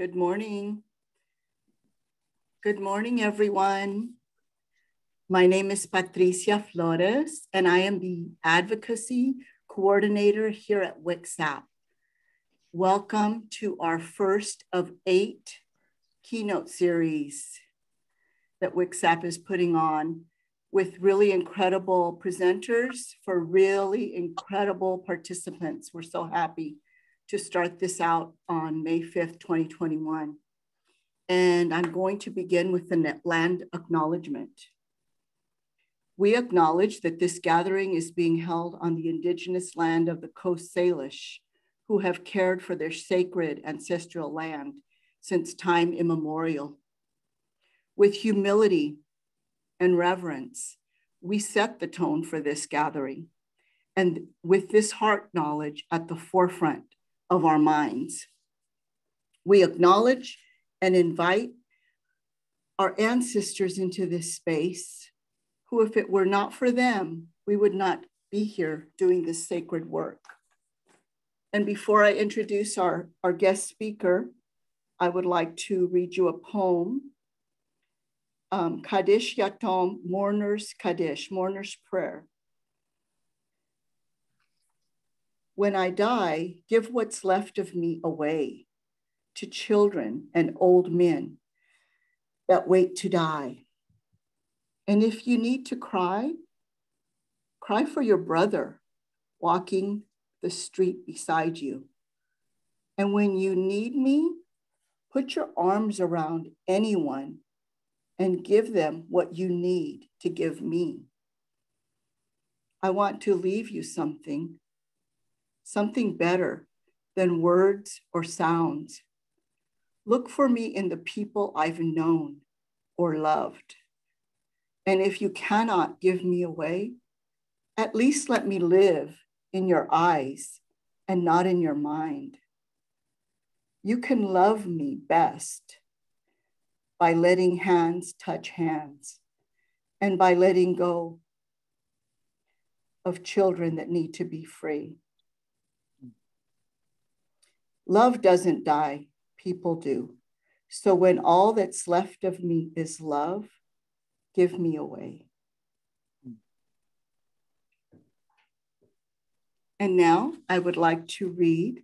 Good morning. Good morning, everyone. My name is Patricia Flores, and I am the Advocacy Coordinator here at WCSAP. Welcome to our first of eight keynote series that WCSAP is putting on with really incredible presenters for really incredible participants. We're so happy to start this out on May 5th, 2021. And I'm going to begin with the land acknowledgement. We acknowledge that this gathering is being held on the indigenous land of the Coast Salish, who have cared for their sacred ancestral land since time immemorial. With humility and reverence, we set the tone for this gathering. And with this heart knowledge at the forefront of our minds. We acknowledge and invite our ancestors into this space, who, if it were not for them, we would not be here doing this sacred work. And before I introduce our, our guest speaker, I would like to read you a poem, um, Kaddish Yatom, Mourner's Kaddish, Mourner's Prayer. When I die, give what's left of me away to children and old men that wait to die. And if you need to cry, cry for your brother walking the street beside you. And when you need me, put your arms around anyone and give them what you need to give me. I want to leave you something something better than words or sounds. Look for me in the people I've known or loved. And if you cannot give me away, at least let me live in your eyes and not in your mind. You can love me best by letting hands touch hands and by letting go of children that need to be free. Love doesn't die, people do. So when all that's left of me is love, give me away. And now I would like to read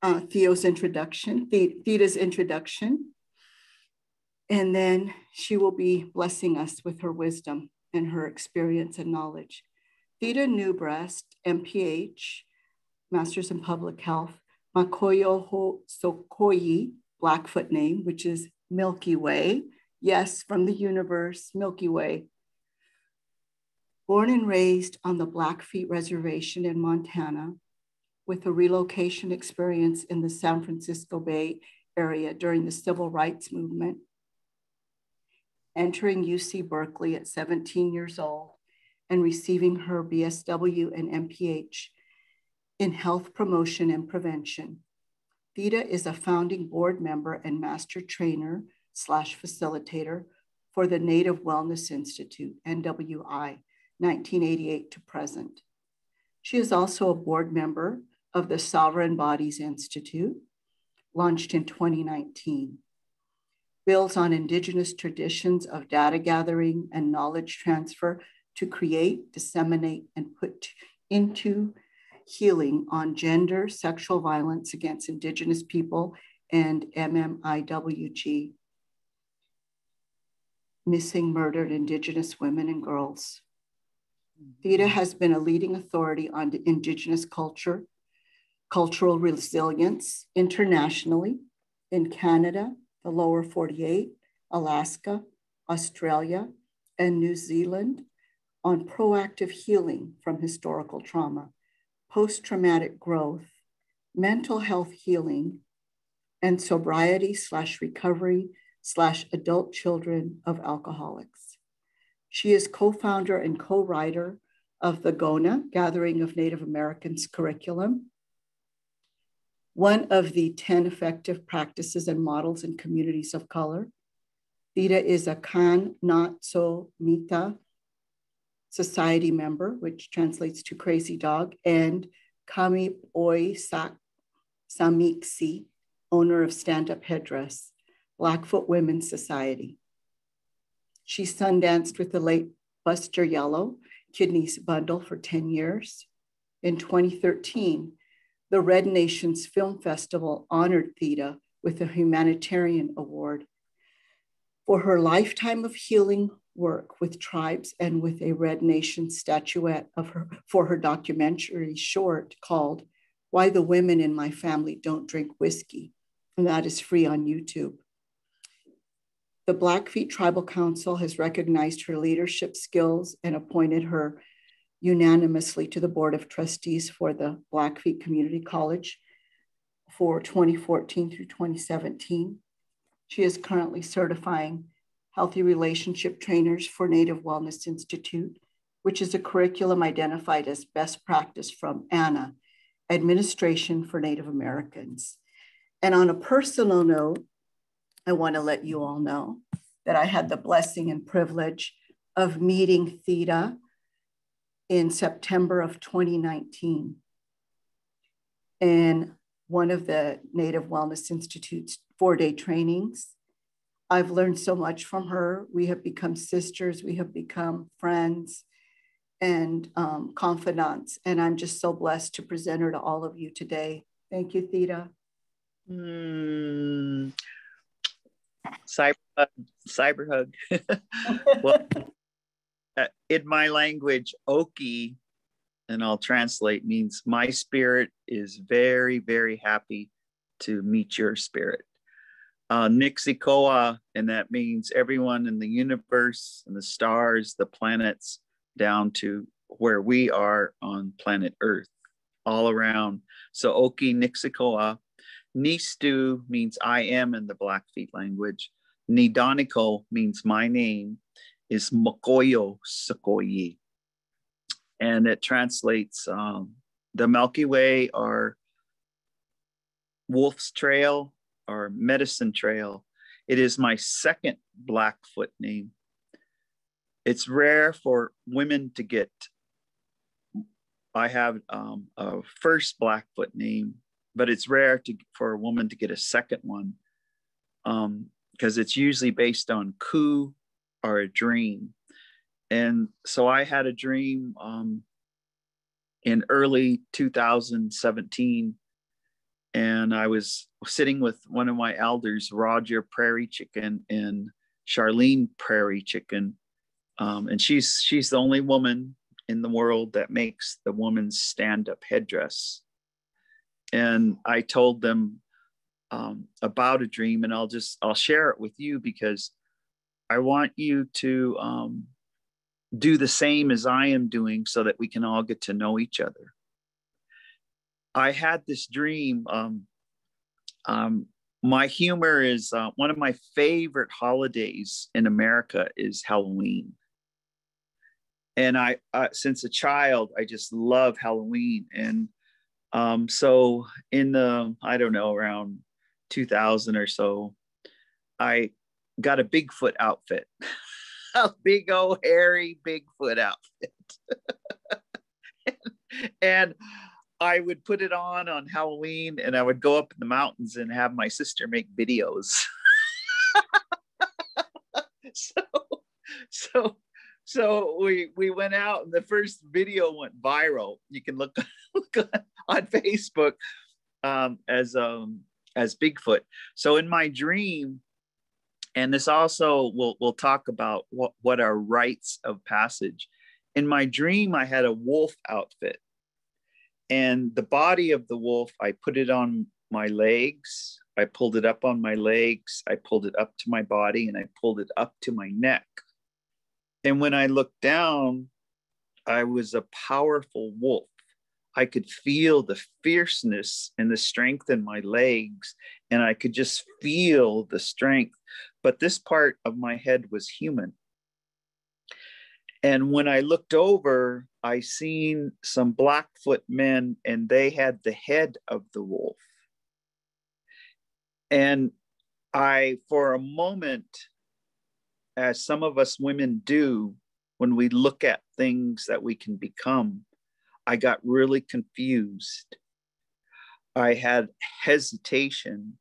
uh, Theo's introduction, Theda's introduction. And then she will be blessing us with her wisdom and her experience and knowledge. Theda Newbreast, MPH, Masters in Public Health, Makoyo Sokoyi, Blackfoot name, which is Milky Way. Yes, from the universe, Milky Way. Born and raised on the Blackfeet Reservation in Montana, with a relocation experience in the San Francisco Bay area during the civil rights movement. Entering UC Berkeley at 17 years old and receiving her BSW and MPH in health promotion and prevention. Theda is a founding board member and master trainer slash facilitator for the Native Wellness Institute, NWI, 1988 to present. She is also a board member of the Sovereign Bodies Institute, launched in 2019. Builds on Indigenous traditions of data gathering and knowledge transfer to create, disseminate, and put into healing on gender, sexual violence against Indigenous people, and MMIWG, missing murdered Indigenous women and girls. Theda mm-hmm. has been a leading authority on Indigenous culture, cultural resilience internationally in Canada, the lower 48, Alaska, Australia, and New Zealand on proactive healing from historical trauma post-traumatic growth, mental health healing, and sobriety slash recovery slash adult children of alcoholics. She is co-founder and co-writer of the GONA, Gathering of Native Americans curriculum, one of the 10 effective practices and models in communities of color. Theda is a Kan Not So Mita society member, which translates to crazy dog, and Kami Oi Sak Samiksi owner of Stand Up Headdress, Blackfoot Women's Society. She sundanced with the late Buster Yellow, Kidneys Bundle for 10 years. In 2013, the Red Nations Film Festival honored Theda with a humanitarian award for her lifetime of healing work with tribes and with a Red Nation statuette of her for her documentary short called Why the Women in My Family Don't Drink Whiskey. And that is free on YouTube. The Blackfeet Tribal Council has recognized her leadership skills and appointed her unanimously to the Board of Trustees for the Blackfeet Community College for 2014 through 2017. She is currently certifying healthy relationship trainers for Native Wellness Institute, which is a curriculum identified as best practice from ANA, Administration for Native Americans. And on a personal note, I want to let you all know that I had the blessing and privilege of meeting Theda in September of 2019 in one of the Native Wellness Institute's four day trainings. I've learned so much from her. We have become sisters, we have become friends and um, confidants. And I'm just so blessed to present her to all of you today. Thank you, Theda. Mm. Cyber hug, cyber hug. well, uh, in my language, Oki, and I'll translate, means my spirit is very, very happy to meet your spirit. Uh, Nixikoa, and that means everyone in the universe and the stars, the planets, down to where we are on planet Earth, all around. So Oki Nixikoa. Nistu means I am in the Blackfeet language. Nidoniko means my name is Mokoyo Sukoyi. And it translates um, the Milky Way or Wolf's Trail or Medicine Trail. It is my second Blackfoot name. It's rare for women to get. I have um, a first Blackfoot name, but it's rare to, for a woman to get a second one because um, it's usually based on ku or a dream. And so I had a dream um, in early 2017, and I was sitting with one of my elders, Roger Prairie Chicken and Charlene Prairie Chicken, um, and she's she's the only woman in the world that makes the woman's stand-up headdress. And I told them um, about a dream, and I'll just I'll share it with you because I want you to um, do the same as I am doing so that we can all get to know each other. I had this dream. Um, um, my humor is uh, one of my favorite holidays in America is Halloween. And I, uh, since a child, I just love Halloween. And um, so in the, I don't know, around 2000 or so, I got a Bigfoot outfit, a big old hairy Bigfoot outfit. and I would put it on on Halloween and I would go up in the mountains and have my sister make videos. so, so, so we we went out and the first video went viral. You can look, look on Facebook um, as um, as Bigfoot. So in my dream, and this also will will talk about what, what are rites of passage. In my dream i had a wolf outfit. And the body of the wolf i put it on my legs. I pulled it up on my legs. I pulled it up to my body and i pulled it up to my neck. And when i looked down i was a powerful wolf. I could feel the fierceness and the strength in my legs, and I could just feel the strength. But this part of my head was human. And when I looked over, I seen some Blackfoot men, and they had the head of the wolf. And I, for a moment, as some of us women do, when we look at things that we can become, I got really confused. I had hesitation.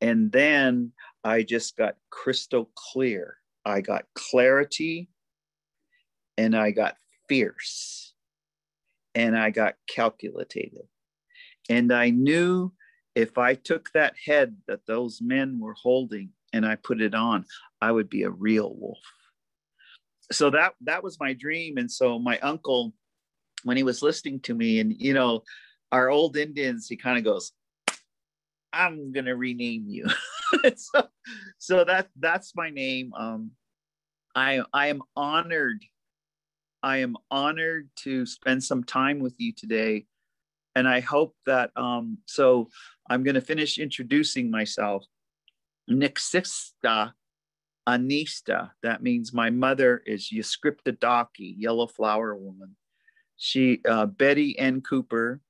And then I just got crystal clear. I got clarity and I got fierce and I got calculated. And I knew if I took that head that those men were holding and I put it on, I would be a real wolf. So that that was my dream. And so my uncle, when he was listening to me, and you know, our old Indians, he kind of goes, I'm gonna rename you. so, so that that's my name. Um, I I am honored. I am honored to spend some time with you today, and I hope that. Um, so I'm going to finish introducing myself. Nixista Anista. That means my mother is Yaskripta Daki, Yellow Flower Woman. She uh, Betty N. Cooper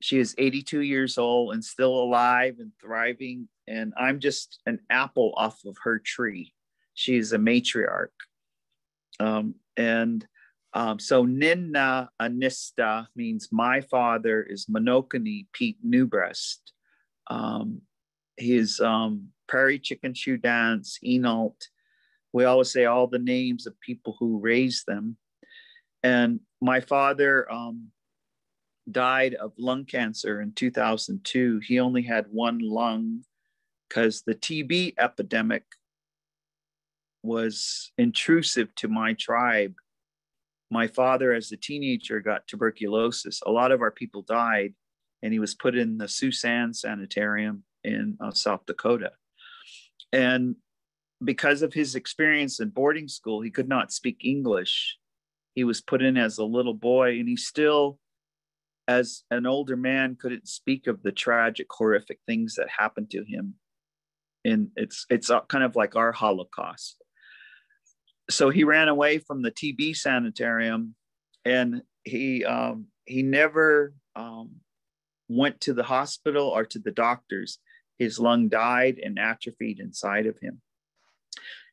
she is 82 years old and still alive and thriving. And I'm just an apple off of her tree. She's a matriarch. Um, and um, so Ninna Anista means my father is Monokini Pete Newbreast. Um, his um, Prairie Chicken Shoe Dance, Enolt. We always say all the names of people who raised them. And my father um, died of lung cancer in 2002. He only had one lung because the TB epidemic was intrusive to my tribe. My father, as a teenager, got tuberculosis. A lot of our people died, and he was put in the Sioux San Sanitarium in uh, South Dakota. And because of his experience in boarding school, he could not speak English. He was put in as a little boy, and he still as an older man couldn't speak of the tragic horrific things that happened to him. And it's it's kind of like our holocaust. So he ran away from the tb sanitarium and he um, he never um, went to the hospital or to the doctors. His lung died and atrophied inside of him.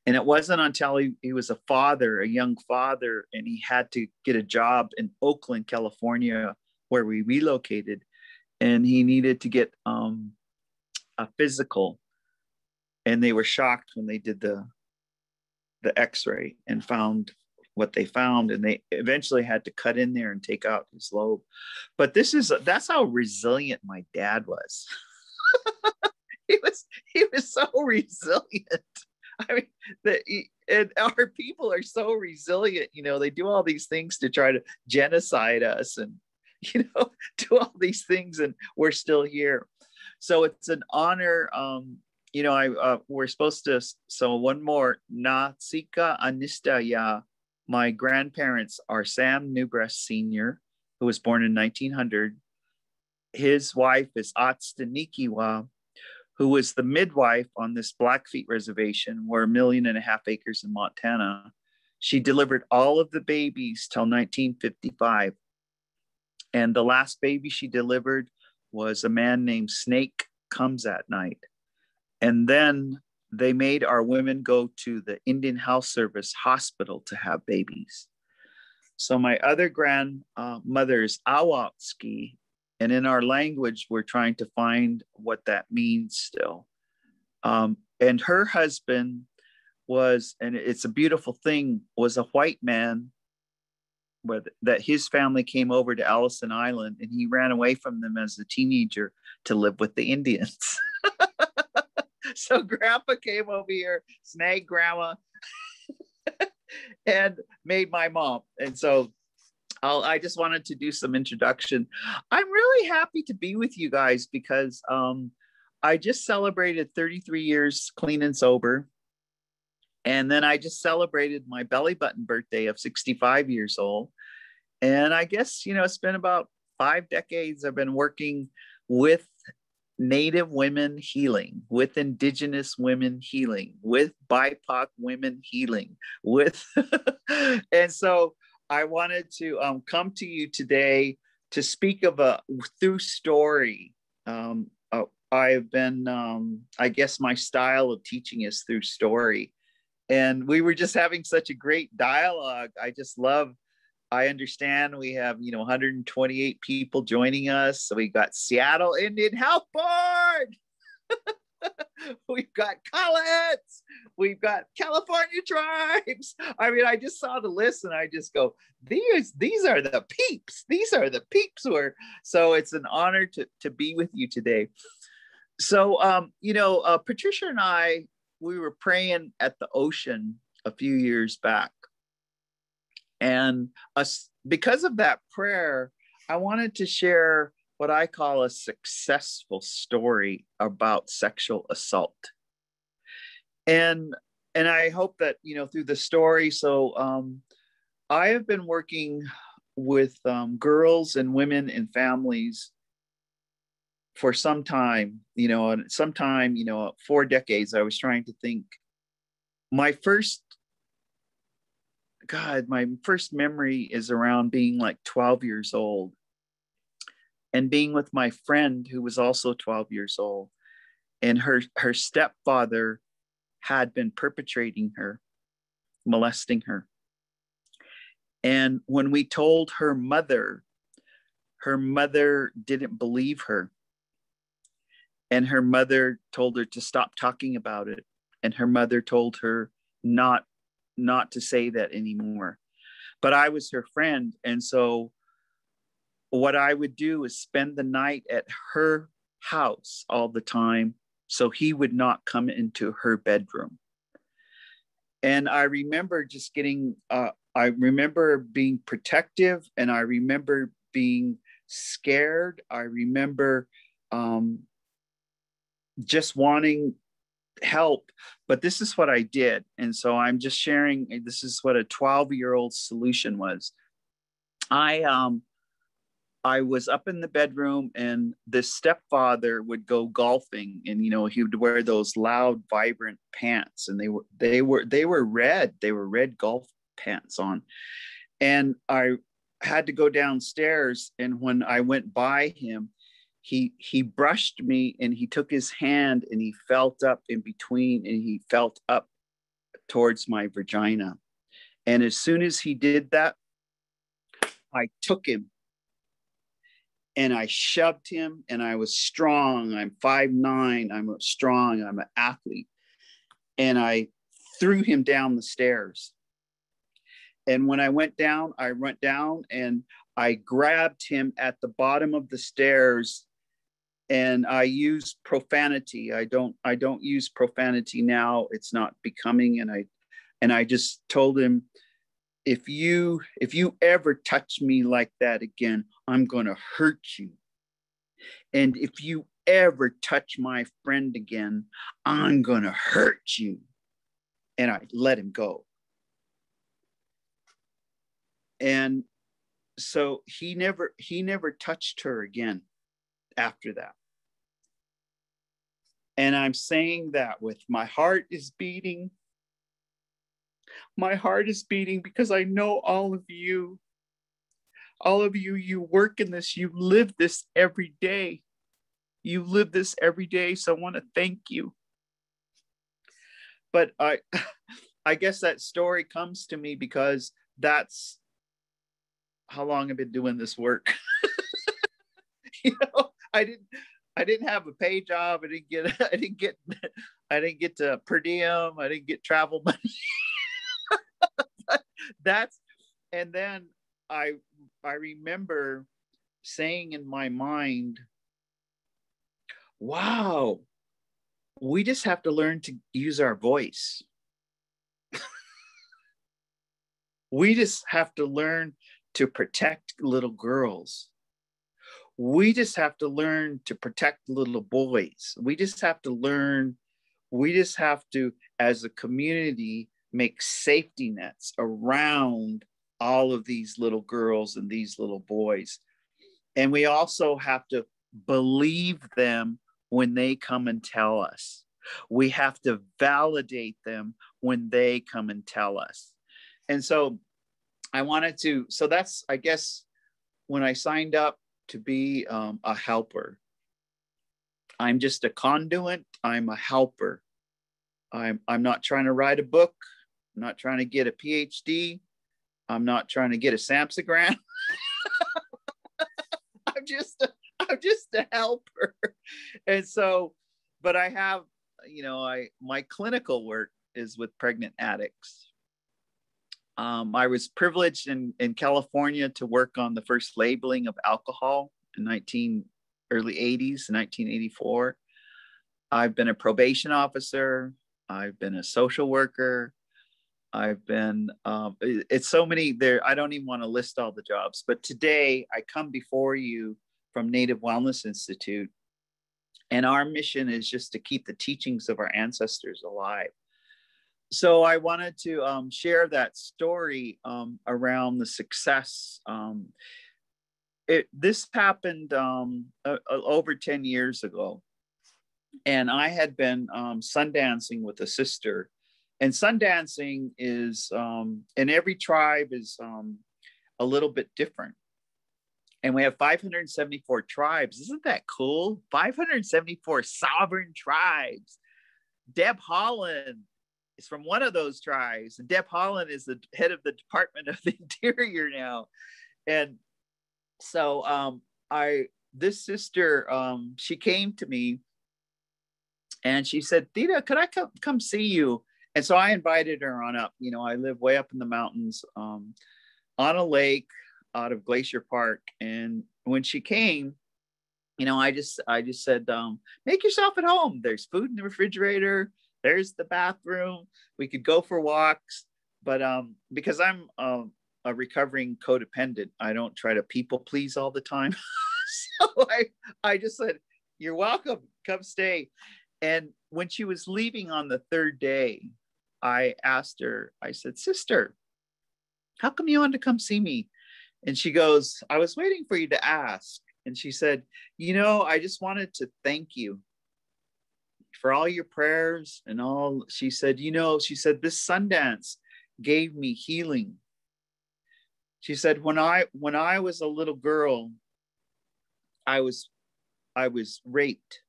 And it wasn't until he, he was a father a young father and he had to get a job in oakland california where we relocated, and he needed to get um, a physical, and they were shocked when they did the the X-ray and found what they found, and they eventually had to cut in there and take out his lobe. But this is that's how resilient my dad was. he was he was so resilient. I mean, that and our people are so resilient. You know, they do all these things to try to genocide us and you know, do all these things and we're still here. So it's an honor. Um, you know, I uh, we're supposed to. So one more, Natsika Anistaya. My grandparents are Sam Newbreast Sr., who was born in 1900. His wife is Atstanikiwa, who was the midwife on this Blackfeet reservation, where a million and a half acres in Montana. She delivered all of the babies till 1955. And the last baby she delivered was a man named Snake Comes at Night. And then they made our women go to the Indian Health Service hospital to have babies. So my other grandmother is Awatski, and in our language, we're trying to find what that means still. Um, and her husband was, and it's a beautiful thing, was a white man with, that his family came over to Ellison Island and he ran away from them as a teenager to live with the Indians. so grandpa came over here, snagged grandma, and made my mom. And so I'll, i just wanted to do some introduction. I'm really happy to be with you guys because um, I just celebrated 33 years clean and sober. And then I just celebrated my belly button birthday of 65 years old. And I guess, you know, it's been about five decades I've been working with Native women healing, with Indigenous women healing, with BIPOC women healing, with, and so I wanted to um, come to you today to speak of a through story. Um, uh, I've been, um, I guess my style of teaching is through story and we were just having such a great dialogue. I just love. I understand we have you know 128 people joining us. So we got Seattle Indian Health Board. we've got Coloheads, we've got California tribes. I mean, I just saw the list and I just go, these, these are the peeps. These are the peeps who are so it's an honor to, to be with you today. So um, you know, uh, Patricia and I, we were praying at the ocean a few years back. And us because of that prayer, I wanted to share what I call a successful story about sexual assault. And and I hope that you know through the story. So um, I have been working with um, girls and women and families for some time. You know, and sometime you know four decades. I was trying to think. My first God, my first memory is around being like 12 years old and being with my friend who was also 12 years old and her her stepfather had been perpetrating her molesting her and when we told her mother her mother didn't believe her and her mother told her to stop talking about it and her mother told her not not to say that anymore but i was her friend and so what I would do is spend the night at her house all the time so he would not come into her bedroom. And I remember just getting, uh, I remember being protective and I remember being scared. I remember um, just wanting help, but this is what I did. And so I'm just sharing, this is what a 12 year old solution was. I, um, I was up in the bedroom and this stepfather would go golfing and you know he would wear those loud vibrant pants and they were they were they were red they were red golf pants on and I had to go downstairs and when I went by him he he brushed me and he took his hand and he felt up in between and he felt up towards my vagina and as soon as he did that I took him and I shoved him and I was strong. I'm five nine. I'm strong. I'm an athlete. And I threw him down the stairs. And when I went down, I went down and I grabbed him at the bottom of the stairs and I use profanity. I don't I don't use profanity now. It's not becoming and I and I just told him if you if you ever touch me like that again i'm going to hurt you and if you ever touch my friend again i'm going to hurt you and i let him go and so he never he never touched her again after that and i'm saying that with my heart is beating my heart is beating because I know all of you. All of you, you work in this, you live this every day. You live this every day. So I want to thank you. But I I guess that story comes to me because that's how long I've been doing this work. you know, I didn't I didn't have a pay job. I didn't get I didn't get I didn't get to per diem. I didn't get travel money that's and then I I remember saying in my mind, wow, we just have to learn to use our voice. we just have to learn to protect little girls. We just have to learn to protect little boys. We just have to learn, we just have to, as a community, make safety nets around all of these little girls and these little boys. And we also have to believe them when they come and tell us. We have to validate them when they come and tell us. And so I wanted to, so that's, I guess, when I signed up to be um, a helper, I'm just a conduit, I'm a helper. I'm, I'm not trying to write a book. I'm not trying to get a PhD. I'm not trying to get a Samsogram. I'm just a, I'm just a helper. And so, but I have you know, I my clinical work is with pregnant addicts. Um, I was privileged in, in California to work on the first labeling of alcohol in 19 early 80s, 1984. I've been a probation officer. I've been a social worker. I've been, um, it's so many there. I don't even want to list all the jobs, but today I come before you from Native Wellness Institute. And our mission is just to keep the teachings of our ancestors alive. So I wanted to um, share that story um, around the success. Um, it, this happened uh, over 10 years ago. And I had been um, sundancing with a sister and sundancing is um, in every tribe is um, a little bit different and we have 574 tribes isn't that cool 574 sovereign tribes deb haaland is from one of those tribes and deb Haaland is the head of the department of the interior now and so um, i this sister um, she came to me and she said theda could i come, come see you and so I invited her on up. You know, I live way up in the mountains um, on a lake out of Glacier Park. And when she came, you know, I just I just said, um, make yourself at home. There's food in the refrigerator. There's the bathroom. We could go for walks. But um, because I'm um, a recovering codependent, I don't try to people please all the time. so I I just said, you're welcome. Come stay. And when she was leaving on the third day, I asked her, I said, Sister, how come you wanted to come see me? And she goes, I was waiting for you to ask. And she said, You know, I just wanted to thank you for all your prayers and all. She said, You know, she said, this Sundance gave me healing. She said, when I when I was a little girl, I was I was raped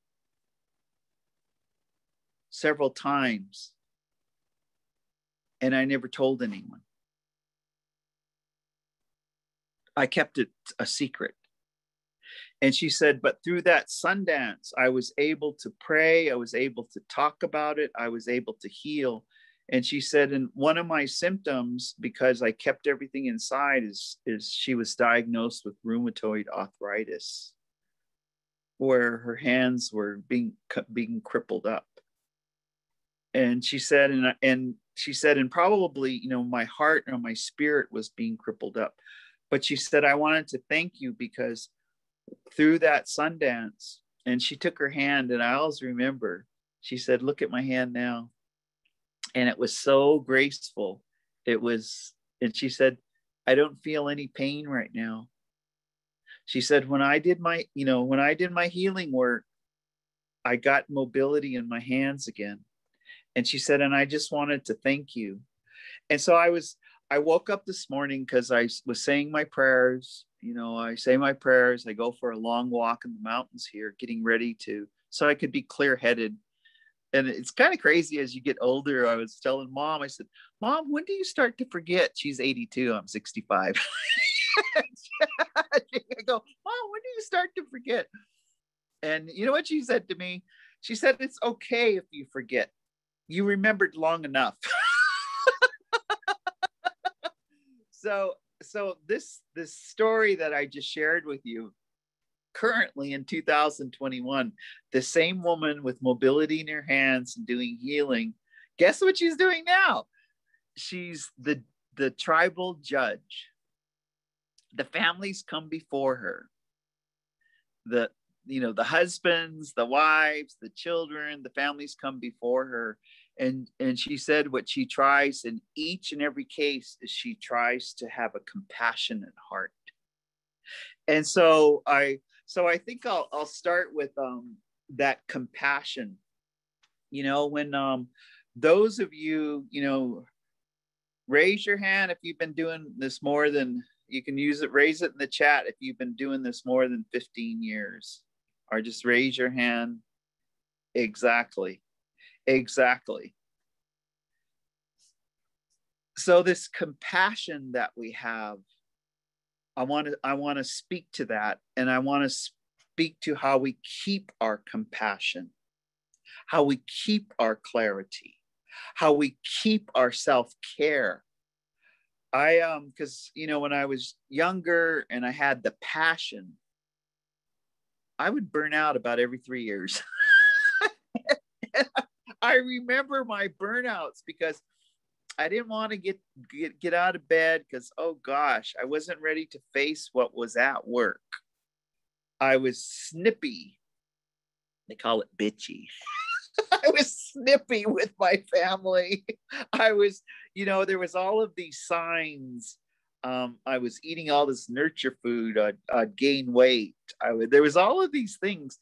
several times and I never told anyone. I kept it a secret. And she said, but through that Sundance, I was able to pray, I was able to talk about it, I was able to heal. And she said, and one of my symptoms, because I kept everything inside, is, is she was diagnosed with rheumatoid arthritis, where her hands were being being crippled up. And she said, and and she said, and probably, you know, my heart and my spirit was being crippled up. But she said, I wanted to thank you because through that Sundance, and she took her hand, and I always remember, she said, Look at my hand now. And it was so graceful. It was, and she said, I don't feel any pain right now. She said, when I did my, you know, when I did my healing work, I got mobility in my hands again and she said and i just wanted to thank you and so i was i woke up this morning because i was saying my prayers you know i say my prayers i go for a long walk in the mountains here getting ready to so i could be clear headed and it's kind of crazy as you get older i was telling mom i said mom when do you start to forget? She's 82 i'm 65 i go mom when do you start to forget? And you know what she said to me? She said it's okay if you forget. You remembered long enough. so so this this story that I just shared with you currently in 2021 the same woman with mobility in her hands and doing healing guess what she's doing now? She's the the tribal judge. The families come before her. The you know the husbands the wives the children the families come before her and and she said what she tries in each and every case is she tries to have a compassionate heart and so i so i think i'll i'll start with um that compassion you know when um those of you you know raise your hand if you've been doing this more than you can use it raise it in the chat if you've been doing this more than 15 years or just raise your hand. Exactly. Exactly. So this compassion that we have, I want to I want to speak to that and I want to speak to how we keep our compassion. how we keep our clarity, how we keep our self care. I, um, because, you know, when I was younger and I had the passion, I would burn out about every three years. I remember my burnouts because I didn't want to get, get get out of bed because oh gosh, I wasn't ready to face what was at work. I was snippy. They call it bitchy. I was snippy with my family. I was, you know, there was all of these signs. Um, I was eating all this nurture food. I'd, I'd gain weight. I would. There was all of these things,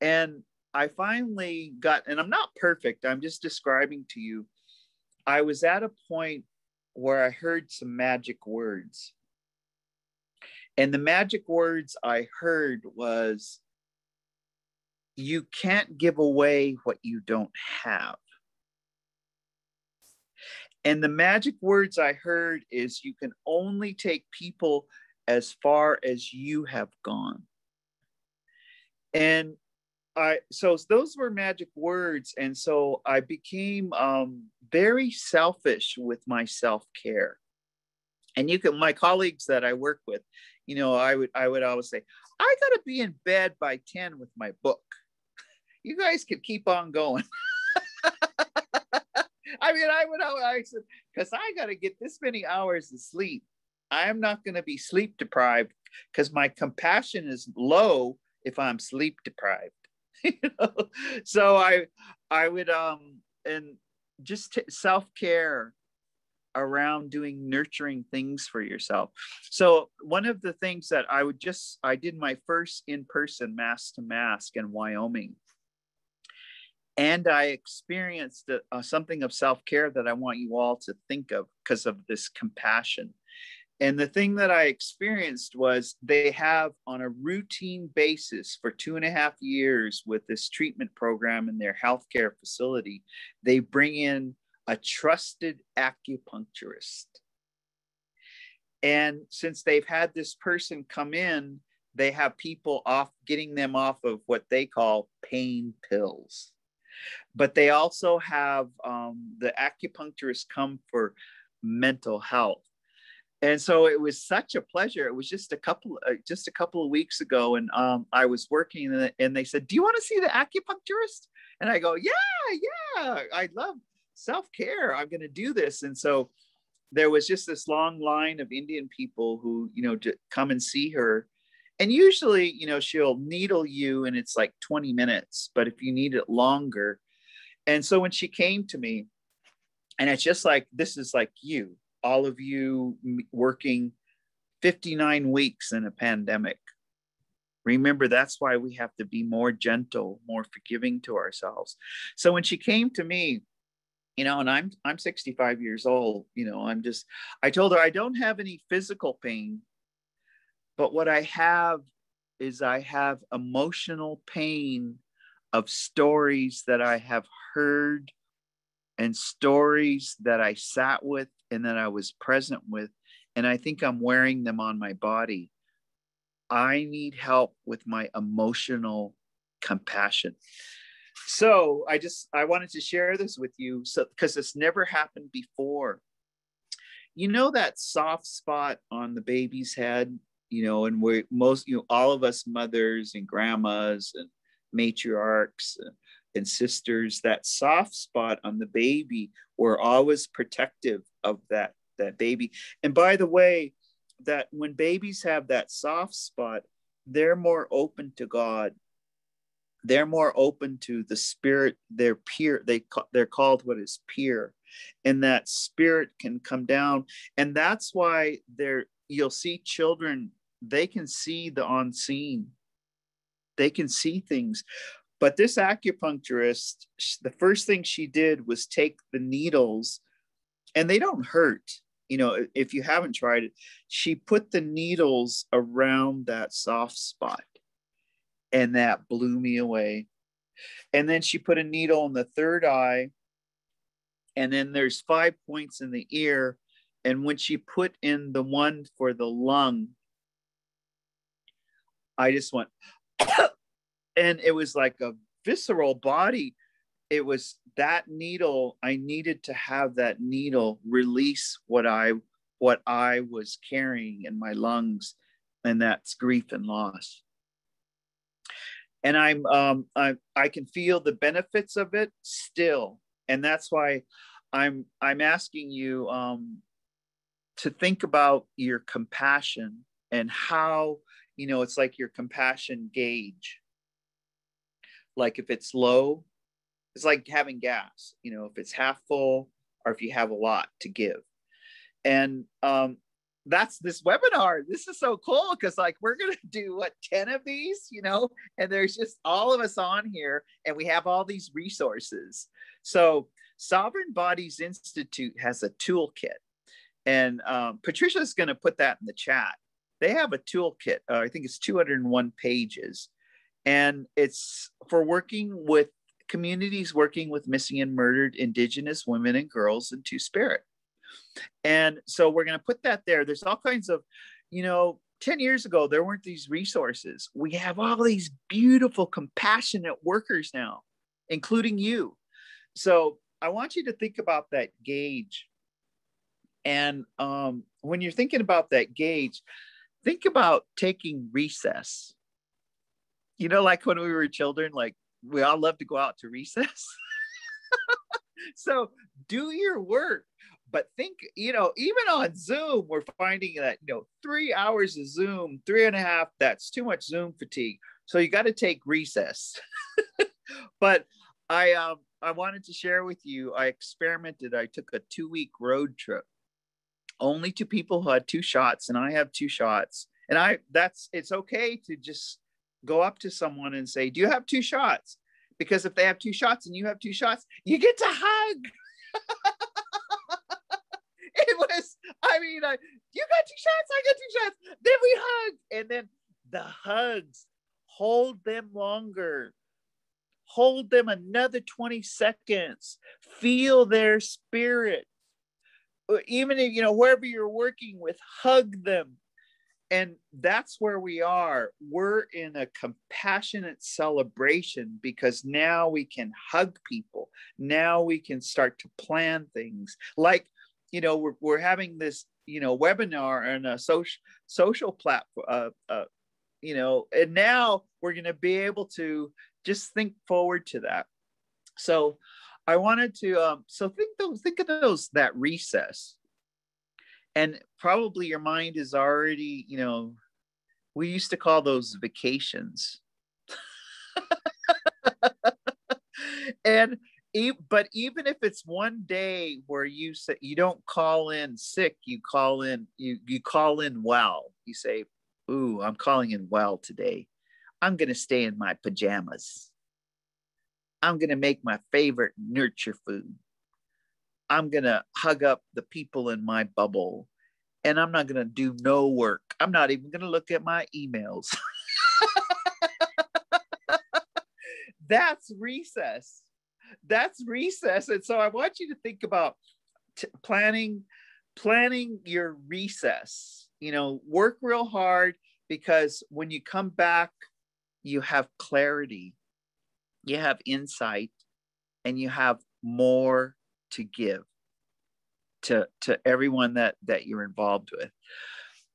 and I finally got. And I'm not perfect. I'm just describing to you. I was at a point where I heard some magic words, and the magic words I heard was, you can't give away what you don't have. And the magic words I heard is you can only take people as far as you have gone. And I so those were magic words. And so I became um, very selfish with my self-care. And you can my colleagues that I work with, you know, I would I would always say, I gotta be in bed by 10 with my book you guys could keep on going. I mean, I would, I said, because I got to get this many hours of sleep. I am not to be sleep deprived because my compassion is low if I'm sleep deprived. you know? So I, I would, um, and just t- self care around doing nurturing things for yourself. So one of the things that I would just I did my first in-person mask to mask in Wyoming and I experienced uh, something of self care that I want you all to think of because of this compassion. And the thing that I experienced was they have on a routine basis for two and a half years with this treatment program in their healthcare facility, they bring in a trusted acupuncturist. And since they've had this person come in, they have people off getting them off of what they call pain pills but they also have um, the acupuncturists come for mental health and so it was such a pleasure. It was just a couple uh, just a couple of weeks ago and um, i was working and they said do you want to see the acupuncturist? And i go yeah yeah i love self-care. I'm going to do this. And so there was just this long line of indian people who you know to come and see her. And usually you know she'll needle you and it's like 20 minutes but if you need it longer. And so when she came to me and it's just like this is like you all of you working 59 weeks in a pandemic. Remember that's why we have to be more gentle more forgiving to ourselves. So when she came to me you know and i'm i'm 65 years old you know i'm just i told her i don't have any physical pain but what I have is I have emotional pain of stories that I have heard and stories that I sat with and that I was present with. And I think I'm wearing them on my body. I need help with my emotional compassion. So I just I wanted to share this with you so because this never happened before. You know that soft spot on the baby's head you know, and we're most, you know, all of us mothers and grandmas and matriarchs and sisters, that soft spot on the baby, we're always protective of that that baby. And by the way, that when babies have that soft spot, they're more open to God. They're more open to the spirit. They're pure. They they're called what is pure, and that spirit can come down. And that's why there you'll see children they can see the unseen they can see things but this acupuncturist the first thing she did was take the needles and they don't hurt you know if you haven't tried it. She put the needles around that soft spot and that blew me away. And then she put a needle in the third eye and then there's five points in the ear and when she put in the one for the lung I just went, and it was like a visceral body. It was that needle i needed to have that needle release what i what i was carrying in my lungs and that's grief and loss. And i'm um i i can feel the benefits of it still. And that's why i'm i'm asking you um to think about your compassion and how you know it's like your compassion gauge like if it's low it's like having gas you know if it's half full or if you have a lot to give. And um that's this webinar. This is so cool because like we're gonna do what 10 of these you know? And there's just all of us on here and we have all these resources. So sovereign bodies institute has a toolkit. And um, patricia's to put that in the chat. They have a toolkit uh, i think it's 201 pages and it's for working with communities working with missing and murdered indigenous women and girls in two spirit. And so we're going to put that there. There's all kinds of you know 10 years ago there weren't these resources. We have all these beautiful compassionate workers now including you. So i want you to think about that gauge. And um, when you're thinking about that gauge think about taking recess you know, like when we were children, like we all love to go out to recess. so do your work. But think, you know, even on Zoom, we're finding that, you know, three hours of Zoom, three and a half, that's too much Zoom fatigue. So you got to take recess. but I um I wanted to share with you, I experimented. I took a two-week road trip only to people who had two shots, and I have two shots. And I that's it's okay to just go up to someone and say, Do you have two shots? Because if they have two shots and you have two shots, you get to hug. it was, I mean, uh, you got two shots, I got two shots. Then we hug. And then the hugs, hold them longer. Hold them another 20 seconds. Feel their spirit. Even if, you know, wherever you're working with, hug them and that's where we are. We're in a compassionate celebration because now we can hug people. Now we can start to plan things. Like you know we're, we're having this you know webinar and a social social platform uh, uh, you know and now we're going to be able to just think forward to that. So i wanted to um so think those think of those that recess and probably your mind is already you know we used to call those vacations. And but even if it's one day where you say you don't call in sick you call in you you call in well. You say ooh i'm calling in well today. I'm going to stay in my pajamas. I'm going to make my favorite nurture food I'm going to hug up the people in my bubble and I'm not going to do no work. I'm not even going to look at my emails. That's recess. That's recess. And so I want you to think about t- planning planning your recess. You know, work real hard because when you come back you have clarity. You have insight and you have more to give to to everyone that that you're involved with.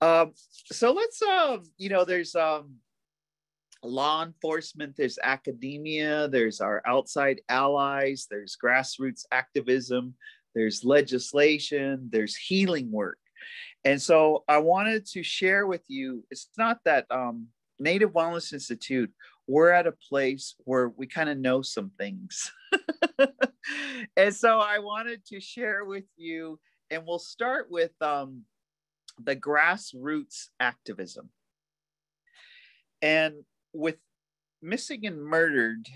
Um so let's um you know there's um law enforcement there's academia there's our outside allies there's grassroots activism there's legislation there's healing work. And so i wanted to share with you it's not that um native wellness institute we're at a place where we kind of know some things. and so I wanted to share with you, and we'll start with um, the grassroots activism. And with missing and murdered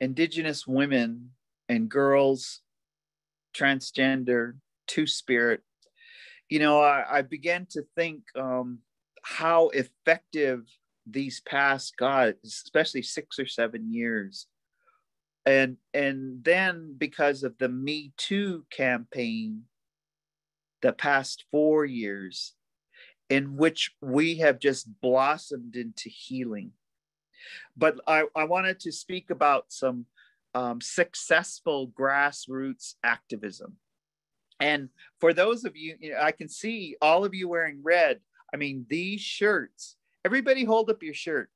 Indigenous women and girls, transgender, two spirit, you know, I, I began to think um, how effective these past god especially six or seven years and and then because of the me too campaign the past four years in which we have just blossomed into healing but i, I wanted to speak about some um, successful grassroots activism. And for those of you, you know, I can see all of you wearing red. I mean, these shirts, everybody hold up your shirt.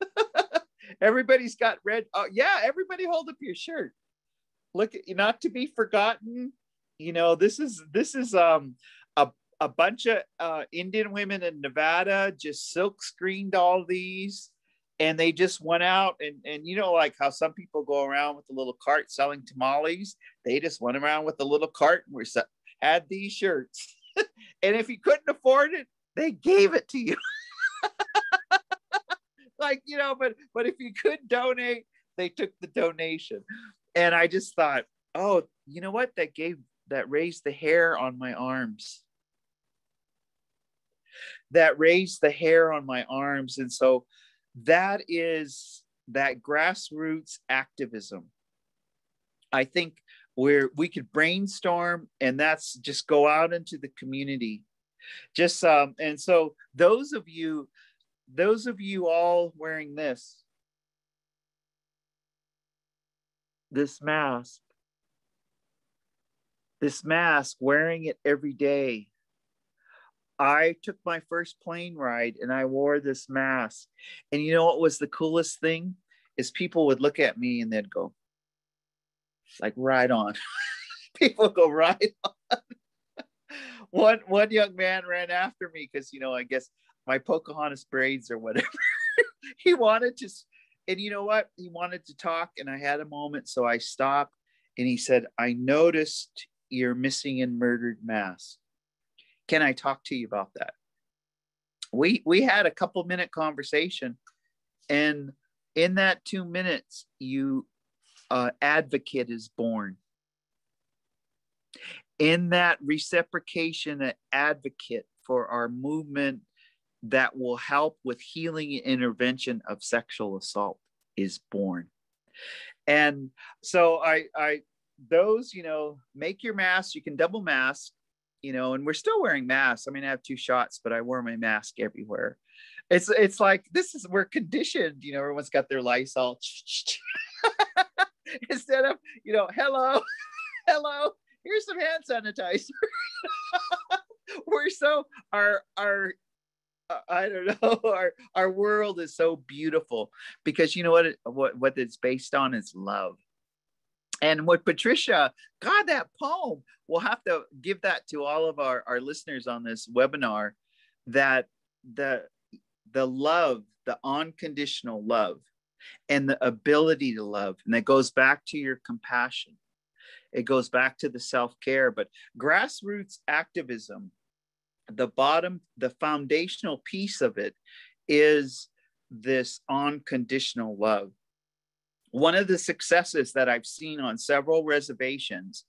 Everybody's got red. Oh, yeah, everybody hold up your shirt. Look, at not to be forgotten. You know, this is this is um a a bunch of uh, Indian women in Nevada just silk screened all these and they just went out and and you know like how some people go around with a little cart selling tamales they just went around with a little cart and we had these shirts and if you couldn't afford it they gave it to you like you know but but if you could donate they took the donation. And i just thought oh you know what? That gave that raised the hair on my arms. That raised the hair on my arms. And so that is that grassroots activism. I think where we could brainstorm and that's just go out into the community just um and so those of you those of you all wearing this this mask this mask wearing it every day I took my first plane ride and I wore this mask. And you know what was the coolest thing? Is people would look at me and they'd go, like, right on. people go right on. one one young man ran after me because you know, I guess my Pocahontas braids or whatever. he wanted to, and you know what? He wanted to talk, and I had a moment, so I stopped and he said, I noticed you're missing and murdered mask. Can I talk to you about that? We we had a couple minute conversation, and in that two minutes, you uh, advocate is born. In that reciprocation, an advocate for our movement that will help with healing intervention of sexual assault is born. And so I, I, those, you know, make your mask. You can double mask you know, and we're still wearing masks. I mean, I have two shots, but I wear my mask everywhere. It's it's like this is we're conditioned, you know, everyone's got their Lysol instead of, you know, hello, hello, here's some hand sanitizer. we're so our our uh, I don't know. Our our world is so beautiful because you know what it, what what it's based on is love. And what Patricia, God, that poem, we'll have to give that to all of our, our listeners on this webinar that the the love, the unconditional love, and the ability to love. And that goes back to your compassion. It goes back to the self-care. But grassroots activism, the bottom, the foundational piece of it is this unconditional love one of the successes that I've seen on several reservations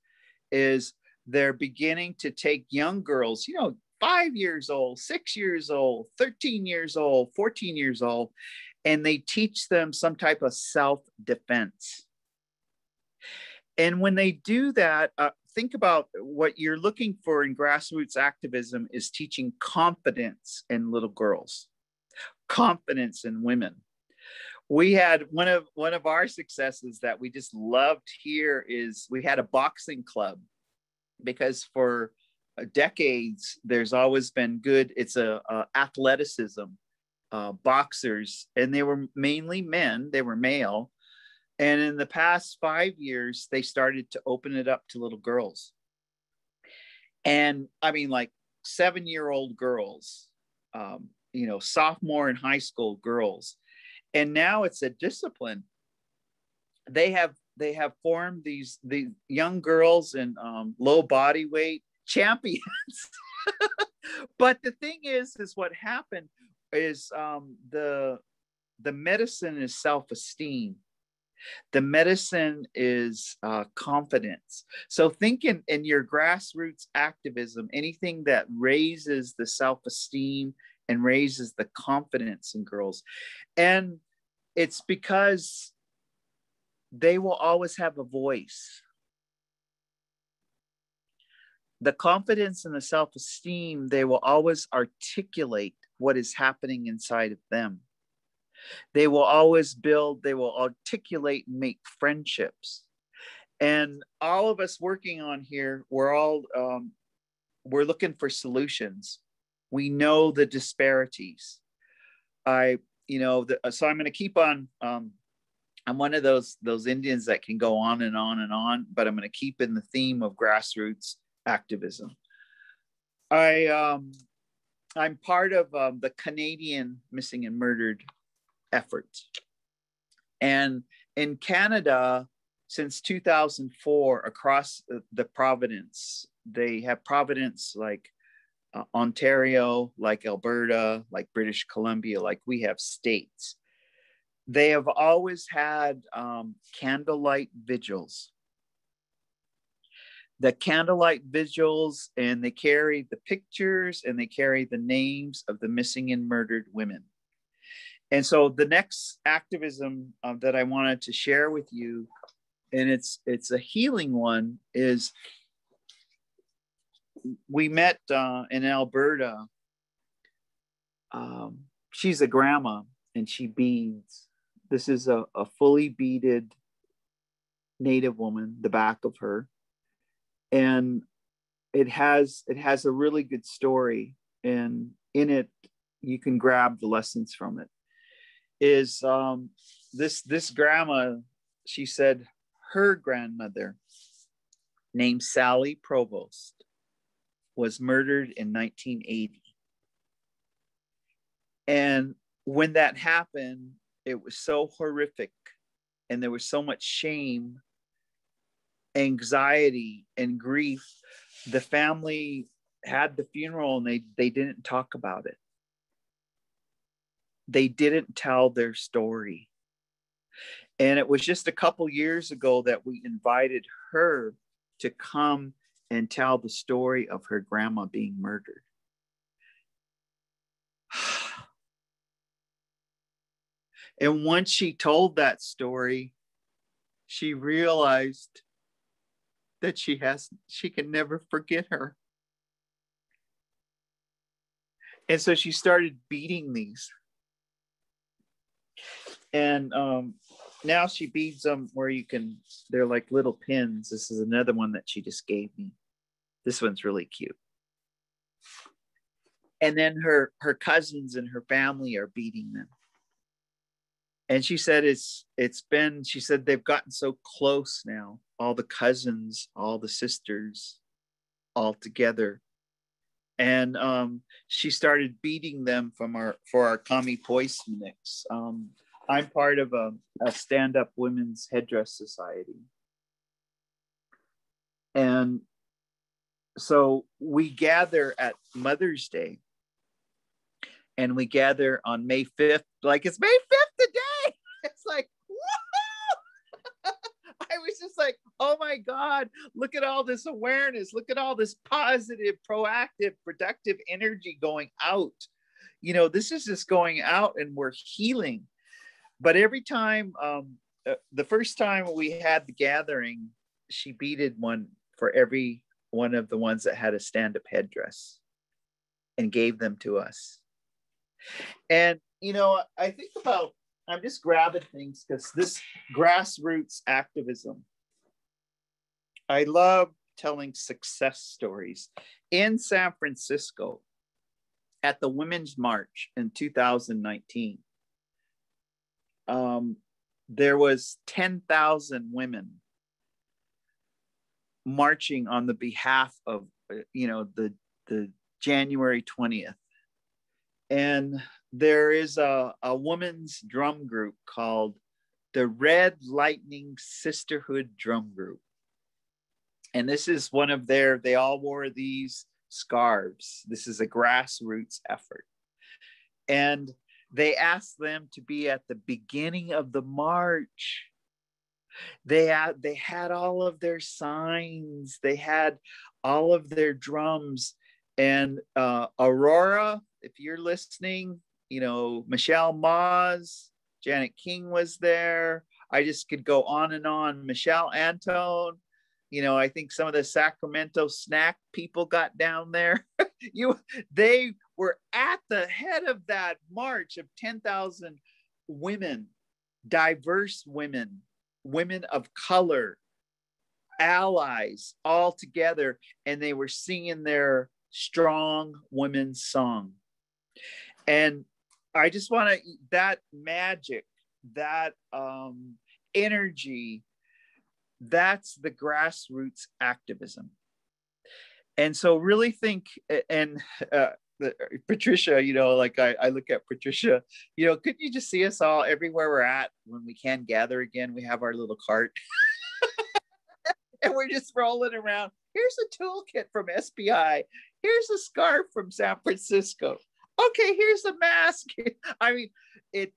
is they're beginning to take young girls, you know, five years old, six years old, 13 years old, 14 years old, and they teach them some type of self defense. And when they do that, uh, think about what you're looking for in grassroots activism is teaching confidence in little girls, confidence in women. We had one of one of our successes that we just loved here is we had a boxing club because for uh, decades there's always been good it's a, a athleticism uh, boxers and they were mainly men they were male and in the past five years they started to open it up to little girls. And i mean like seven year old girls um, you know sophomore and high school girls. And now it's a discipline. They have they have formed these the young girls in um, low body weight champions. But the thing is is what happened is um, the the medicine is self-esteem the medicine is uh, confidence so think in, in your grassroots activism anything that raises the self-esteem and raises the confidence in girls. And it's because they will always have a voice. The confidence and the self esteem, they will always articulate what is happening inside of them. They will always build, they will articulate and make friendships. And all of us working on here, we're all um, we're looking for solutions. We know the disparities. I, you know, the, so I'm going to keep on. Um, I'm one of those those Indians that can go on and on and on, but I'm going to keep in the theme of grassroots activism. I um, I'm part of um, the Canadian missing and murdered effort, and in Canada, since 2004, across the, Providence, they have Providence like uh, Ontario, like Alberta, like British Columbia, like we have states. They have always had um, candlelight vigils. The candlelight vigils, and they carry the pictures and they carry the names of the missing and murdered women. And so the next activism uh, that I wanted to share with you, and it's it's a healing one, is we met uh, in Alberta. Um, she's a grandma and she beads. This is a, a fully beaded native woman, the back of her. And it has it has a really good story and in it you can grab the lessons from it is um, this this grandma she said her grandmother named sally provost was murdered in 1980. And when that happened, it was so horrific and there was so much shame, anxiety, and grief. The family had the funeral and they, they didn't talk about it. They didn't tell their story. And it was just a couple years ago that we invited her to come and tell the story of her grandma being murdered. And once she told that story, she realized that she has she can never forget her. And so she started beading these. And um, now she beads them where you can, they're like little pins. This is another one that she just gave me. This one's really cute. And then her her cousins and her family are beading them. And she said it's it's been she said they've gotten so close now, all the cousins, all the sisters, all together. And um, she started beading them from our for our kami poisminics. Um, I'm part of a, a stand-up women's headdress society. And so we gather at Mother's Day and we gather on May 5th, like it's May 5th today. It's like, I was just like, oh my God, look at all this awareness. Look at all this positive, proactive, productive energy going out. You know, this is just going out and we're healing. But every time, um, uh, the first time we had the gathering, she beaded one for every one of the ones that had a stand up headdress and gave them to us. And, you know, I think about, I'm just grabbing things because this grassroots activism, I love telling success stories. In San Francisco, at the Women's March in 2019, um, there was 10,000 women marching on the behalf of uh, you know the the January 20th. And there is a, a woman's drum group called the Red Lightning Sisterhood Drum Group. And this is one of their, they all wore these scarves. This is a grassroots effort. And they asked them to be at the beginning of the march. They had they had all of their signs. They had all of their drums. And uh, aurora if you're listening you know michelle Maz, janet king was there. I just could go on and on. Michelle antone you know i think some of the sacramento snack people got down there. You they were at the head of that march of 10,000 women, diverse women, women of color, allies all together, and they were singing their strong women's song. And I just want to, that magic, that um, energy, that's the grassroots activism. And so, really think, and uh, the, Patricia, you know, like I, I look at Patricia, you know, couldn't you just see us all everywhere we're at when we can gather again? We have our little cart and we're just rolling around. Here's a toolkit from SBI. Here's a scarf from San Francisco. Okay, here's a mask. I mean, it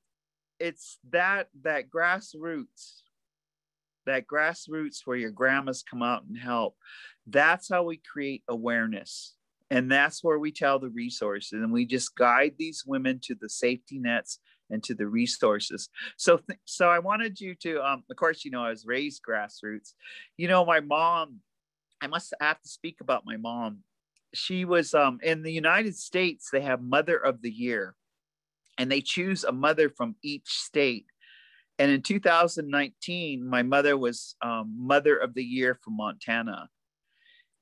it's that that grassroots, that grassroots where your grandmas come out and help. That's how we create awareness and that's where we tell the resources and we just guide these women to the safety nets and to the resources. So th- so i wanted you to um, of course you know i was raised grassroots. You know my mom i must have to speak about my mom. She was um, in the united states they have mother of the year and they choose a mother from each state. And in 2019 my mother was um, mother of the year from montana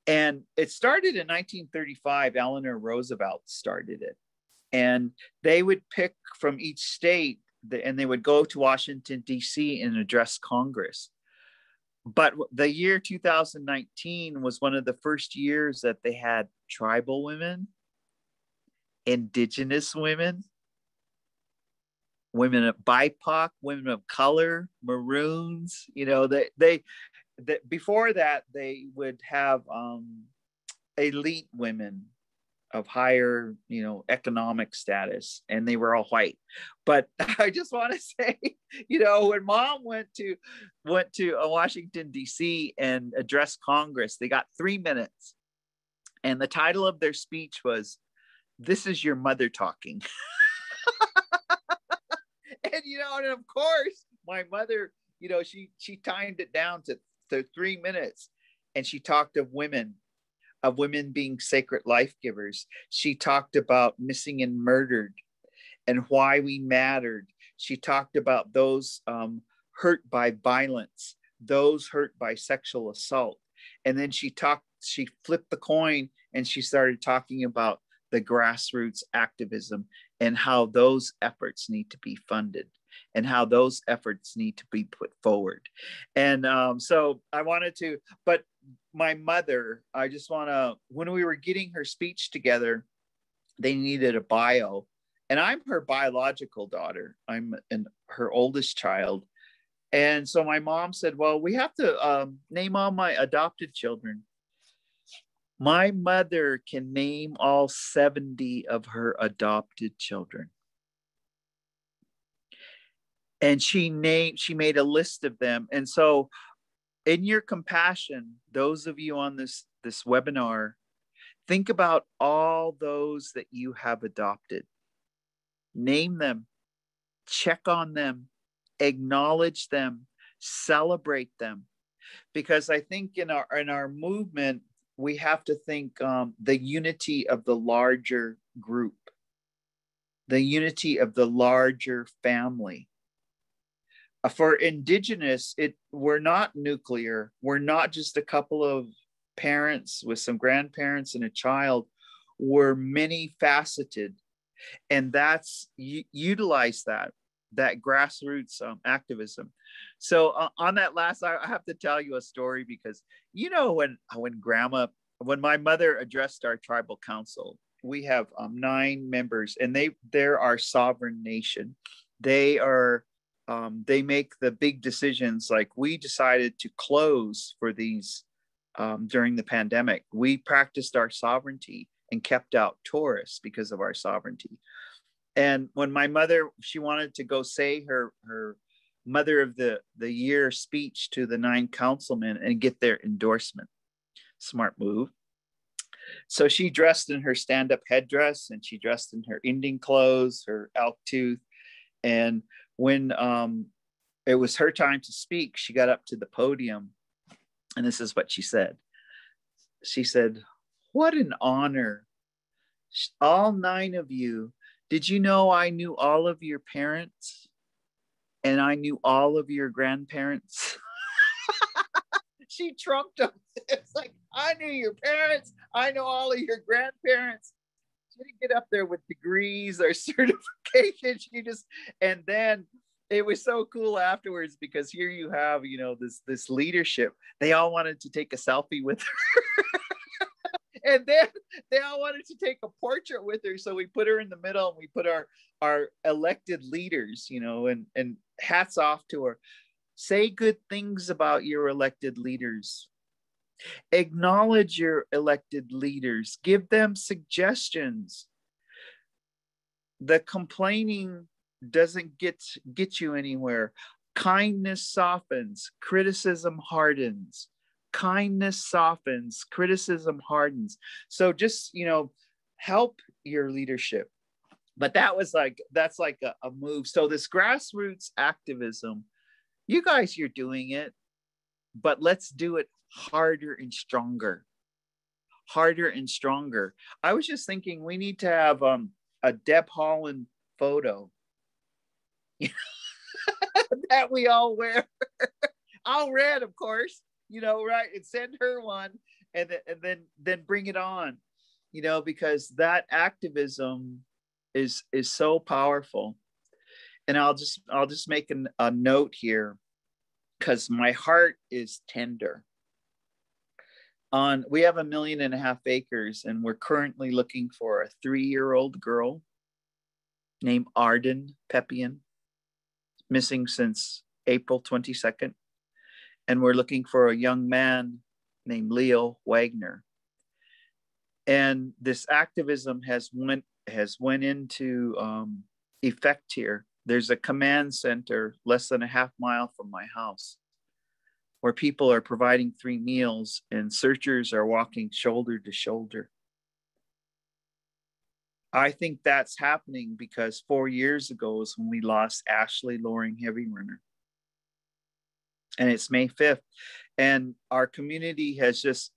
and it started in 1935. Eleanor Roosevelt started it. And they would pick from each state and they would go to Washington, D.C. and address Congress. But the year 2019 was one of the first years that they had tribal women, indigenous women, women of BIPOC, women of color, maroons. You know, they they that before that they would have um, elite women of higher you know economic status and they were all white. But i just want to say you know when mom went to went to uh, washington d.c and addressed congress they got three minutes. And the title of their speech was this is your mother talking. And you know and of course my mother you know she she timed it down to the three minutes and she talked of women of women being sacred life givers. She talked about missing and murdered and why we mattered. She talked about those um, hurt by violence those hurt by sexual assault. And then she talked she flipped the coin and she started talking about the grassroots activism and how those efforts need to be funded and how those efforts need to be put forward. And um, so I wanted to, but my mother, I just want to, when we were getting her speech together, they needed a bio. And I'm her biological daughter, I'm an, her oldest child. And so my mom said, Well, we have to um, name all my adopted children. My mother can name all 70 of her adopted children and she named she made a list of them. And so in your compassion those of you on this this webinar think about all those that you have adopted. Name them check on them acknowledge them celebrate them. Because i think in our in our movement we have to think um, the unity of the larger group the unity of the larger family for indigenous it we're not nuclear. We're not just a couple of parents with some grandparents and a child. We're many faceted. And that's utilize that that grassroots um, activism. So uh, on that last I, I have to tell you a story because you know when when grandma when my mother addressed our tribal council we have um, nine members and they they're our sovereign nation. They are um, they make the big decisions like we decided to close for these um, during the pandemic. We practiced our sovereignty and kept out tourists because of our sovereignty. And when my mother, she wanted to go say her her mother of the the year speech to the nine councilmen and get their endorsement. Smart move. So she dressed in her stand-up headdress and she dressed in her Indian clothes, her elk tooth, and when um, it was her time to speak, she got up to the podium, and this is what she said. She said, What an honor. All nine of you. Did you know I knew all of your parents? and I knew all of your grandparents. she trumped them. It's like, I knew your parents. I know all of your grandparents. Didn't get up there with degrees or certifications. She just, and then it was so cool afterwards because here you have, you know, this this leadership. They all wanted to take a selfie with her. and then they all wanted to take a portrait with her so we put her in the middle and we put our our elected leaders you know and and hats off to her say good things about your elected leaders acknowledge your elected leaders. Give them suggestions. The complaining doesn't get get you anywhere. Kindness softens criticism hardens. Kindness softens criticism hardens. So just you know help your leadership. But that was like that's like a, a move. So this grassroots activism you guys you're doing it but let's do it harder and stronger harder and stronger i was just thinking we need to have um, a deb Haaland photo that we all wear all red of course you know, right? And send her one and then and then then bring it on, you know, because that activism is is so powerful. And I'll just I'll just make an, a note here because my heart is tender. On we have a million and a half acres, and we're currently looking for a three-year-old girl named Arden Pepion missing since April 22nd and we're looking for a young man named Leo Wagner. And this activism has went has went into um, effect here. There's a command center less than a half mile from my house, where people are providing three meals and searchers are walking shoulder to shoulder. I think that's happening because four years ago is when we lost Ashley Loring Heavy Runner and it's May 5th. And our community has just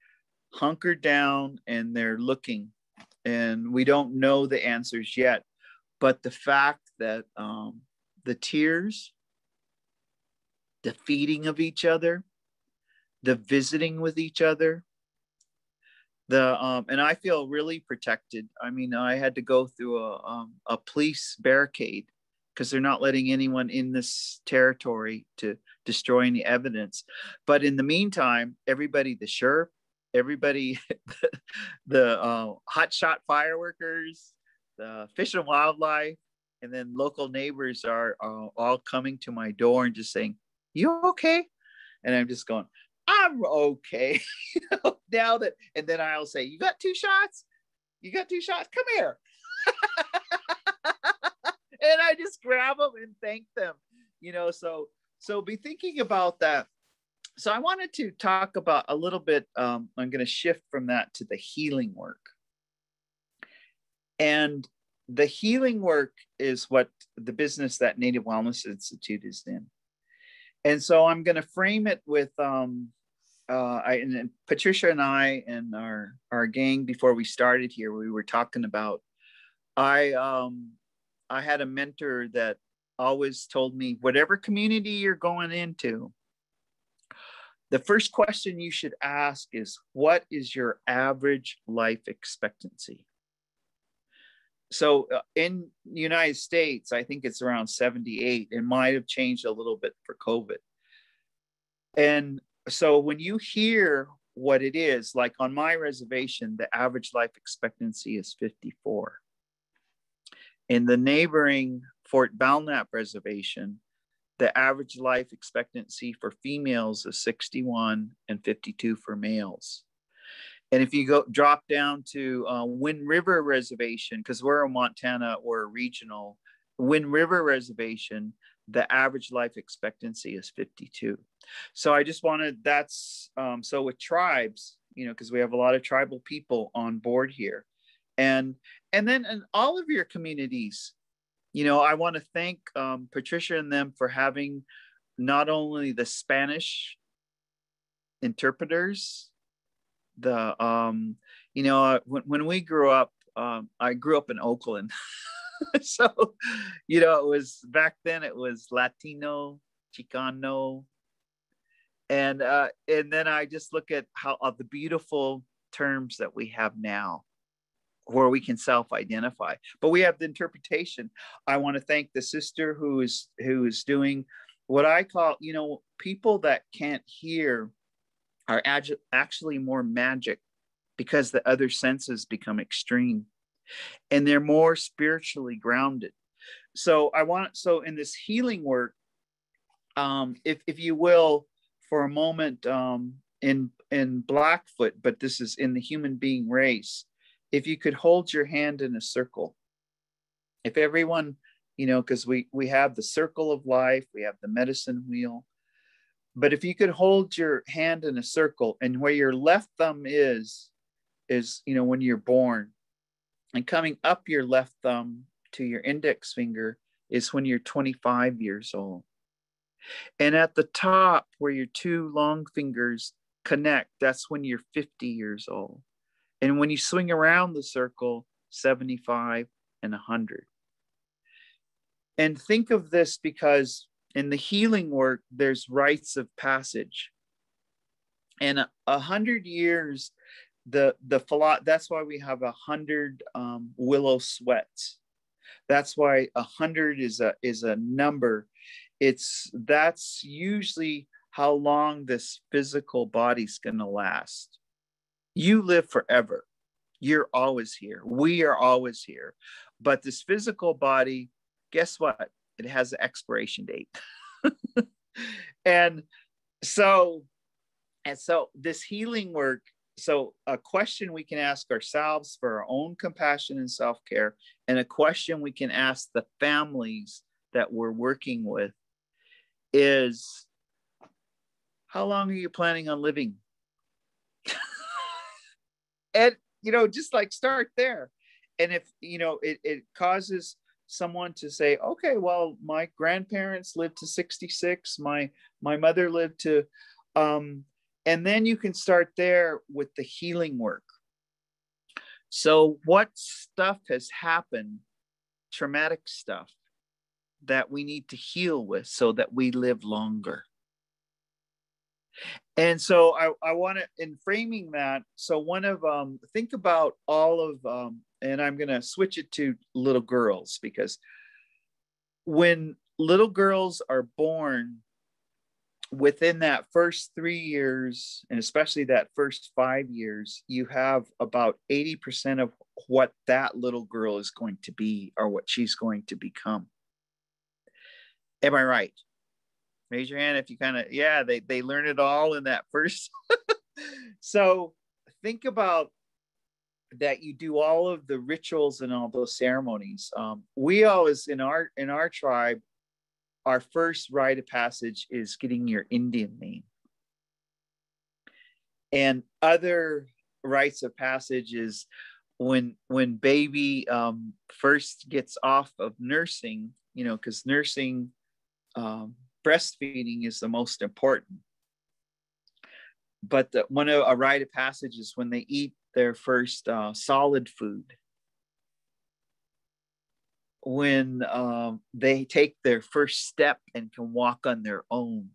hunkered down and they're looking, and we don't know the answers yet. But the fact that um, the tears, the feeding of each other, the visiting with each other, the um, and I feel really protected. I mean, I had to go through a um, a police barricade because they're not letting anyone in this territory to destroy any evidence. But in the meantime, everybody, the sheriff, everybody, the, the uh, hotshot fireworkers, the fish and wildlife, and then local neighbors are uh, all coming to my door and just saying, "You okay?" And I'm just going, "I'm okay." now that, and then I'll say, "You got two shots? You got two shots? Come here." and I just grab them and thank them. You know, so so be thinking about that. So I wanted to talk about a little bit. Um, I'm going to shift from that to the healing work, and the healing work is what the business that Native Wellness Institute is in. And so I'm going to frame it with um, uh, I, and Patricia and I and our our gang before we started here, we were talking about I um, I had a mentor that always told me whatever community you're going into, the first question you should ask is what is your average life expectancy? So uh, in the United States, I think it's around 78. It might have changed a little bit for COVID. And so when you hear what it is, like on my reservation, the average life expectancy is 54. In the neighboring Fort Belknap Reservation, the average life expectancy for females is 61 and 52 for males. And if you go drop down to uh, Wind River Reservation, because we're in Montana, we're regional, Wind River Reservation, the average life expectancy is 52. So I just wanted that's um, so with tribes, you know, because we have a lot of tribal people on board here, and and then in all of your communities, you know, I want to thank um, Patricia and them for having not only the Spanish interpreters, the, um, you know, uh, when, when we grew up, um, I grew up in Oakland. so, you know, it was back then it was Latino, Chicano. And uh, and then I just look at how of the beautiful terms that we have now where we can self-identify but we have the interpretation i want to thank the sister who is who is doing what i call you know people that can't hear are ag- actually more magic because the other senses become extreme and they're more spiritually grounded. So i want so in this healing work um if if you will for a moment um in in blackfoot but this is in the human being race if you could hold your hand in a circle if everyone you know because we we have the circle of life we have the medicine wheel but if you could hold your hand in a circle and where your left thumb is is you know when you're born and coming up your left thumb to your index finger is when you're 25 years old. And at the top where your two long fingers connect that's when you're 50 years old. And when you swing around the circle 75 and 100 and think of this because in the healing work there's rites of passage. And a, hundred years the the philo- that's why we have a hundred um, willow sweats. That's why a hundred is a is a number. It's that's usually how long this physical body's to last. You live forever. You're always here. We are always here. But this physical body guess what it has an expiration date. And so and so this healing work so a question we can ask ourselves for our own compassion and self-care and a question we can ask the families that we're working with is how long are you planning on living? And you know just like start there. And if you know it, it causes someone to say okay well my grandparents lived to 66 my my mother lived to um and then you can start there with the healing work. So what stuff has happened traumatic stuff that we need to heal with so that we live longer and so i, I want to in framing that so one of um think about all of um and I'm going to switch it to little girls because when little girls are born within that first three years, and especially that first five years, you have about 80% of what that little girl is going to be or what she's going to become. Am I right? Raise your hand if you kind of, yeah, they, they learn it all in that first. so think about that you do all of the rituals and all those ceremonies. Um, we always in our in our tribe, our first rite of passage is getting your Indian name. And other rites of passage is when when baby um, first gets off of nursing, you know, because nursing um, breastfeeding is the most important. But the, one of a rite of passage is when they eat their first uh, solid food, when um, they take their first step and can walk on their own,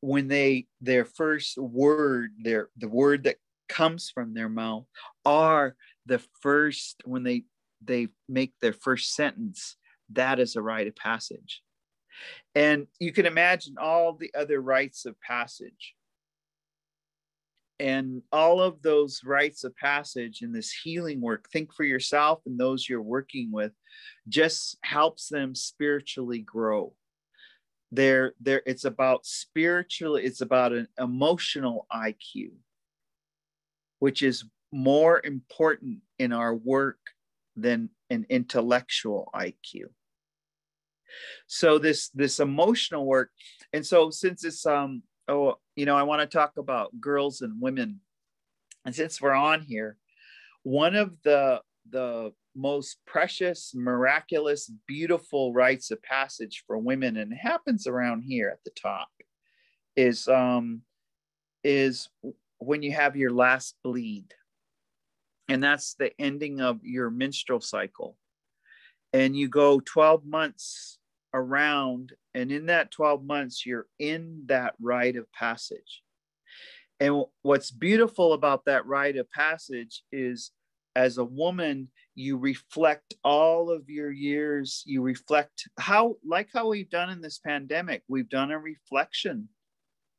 when they their first word, their the word that comes from their mouth, are the first when they they make their first sentence. That is a rite of passage. And you can imagine all the other rites of passage. And all of those rites of passage and this healing work think for yourself and those you're working with just helps them spiritually grow. They're there it's about spiritual it's about an emotional iq which is more important in our work than an intellectual iq so this this emotional work and so since it's um oh, you know, I want to talk about girls and women. And since we're on here, one of the the most precious, miraculous, beautiful rites of passage for women, and it happens around here at the top, is um is when you have your last bleed. and that's the ending of your menstrual cycle. And you go 12 months around, and in that 12 months, you're in that rite of passage. And what's beautiful about that rite of passage is as a woman, you reflect all of your years, you reflect how, like how we've done in this pandemic, we've done a reflection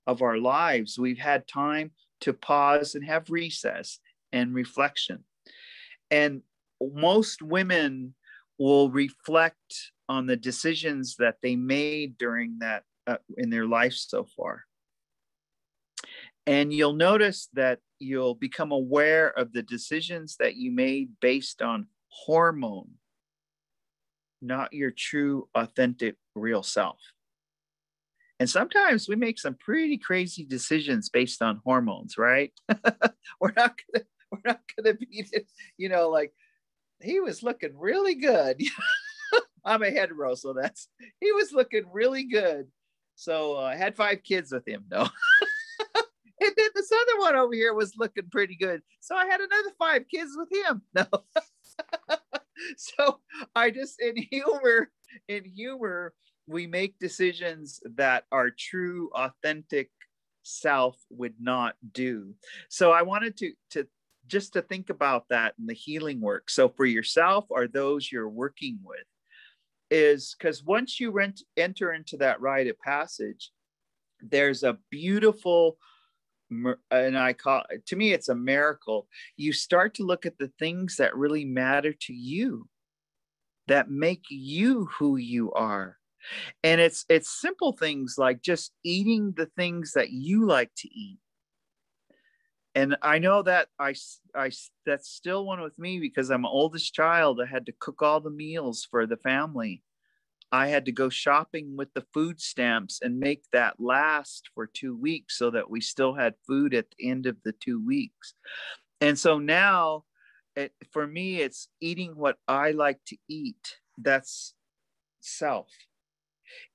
of our lives. We've had time to pause and have recess and reflection. And most women will reflect on the decisions that they made during that uh, in their life so far. And you'll notice that you'll become aware of the decisions that you made based on hormone, not your true, authentic, real self. And sometimes we make some pretty crazy decisions based on hormones, right? we're not gonna we're not gonna be, you know, like he was looking really good. I'm a hetero, so that's he was looking really good. So uh, I had five kids with him. No. and then this other one over here was looking pretty good. So I had another five kids with him. No. so I just in humor, in humor, we make decisions that our true, authentic self would not do. So I wanted to to just to think about that in the healing work. So for yourself or those you're working with, is because once you rent, enter into that rite of passage, there's a beautiful and I call to me it's a miracle. You start to look at the things that really matter to you, that make you who you are. And it's it's simple things like just eating the things that you like to eat. And I know that I, I that's still one with me because I'm oldest child. I had to cook all the meals for the family. I had to go shopping with the food stamps and make that last for two weeks so that we still had food at the end of the two weeks. And so now, it, for me, it's eating what I like to eat. That's self.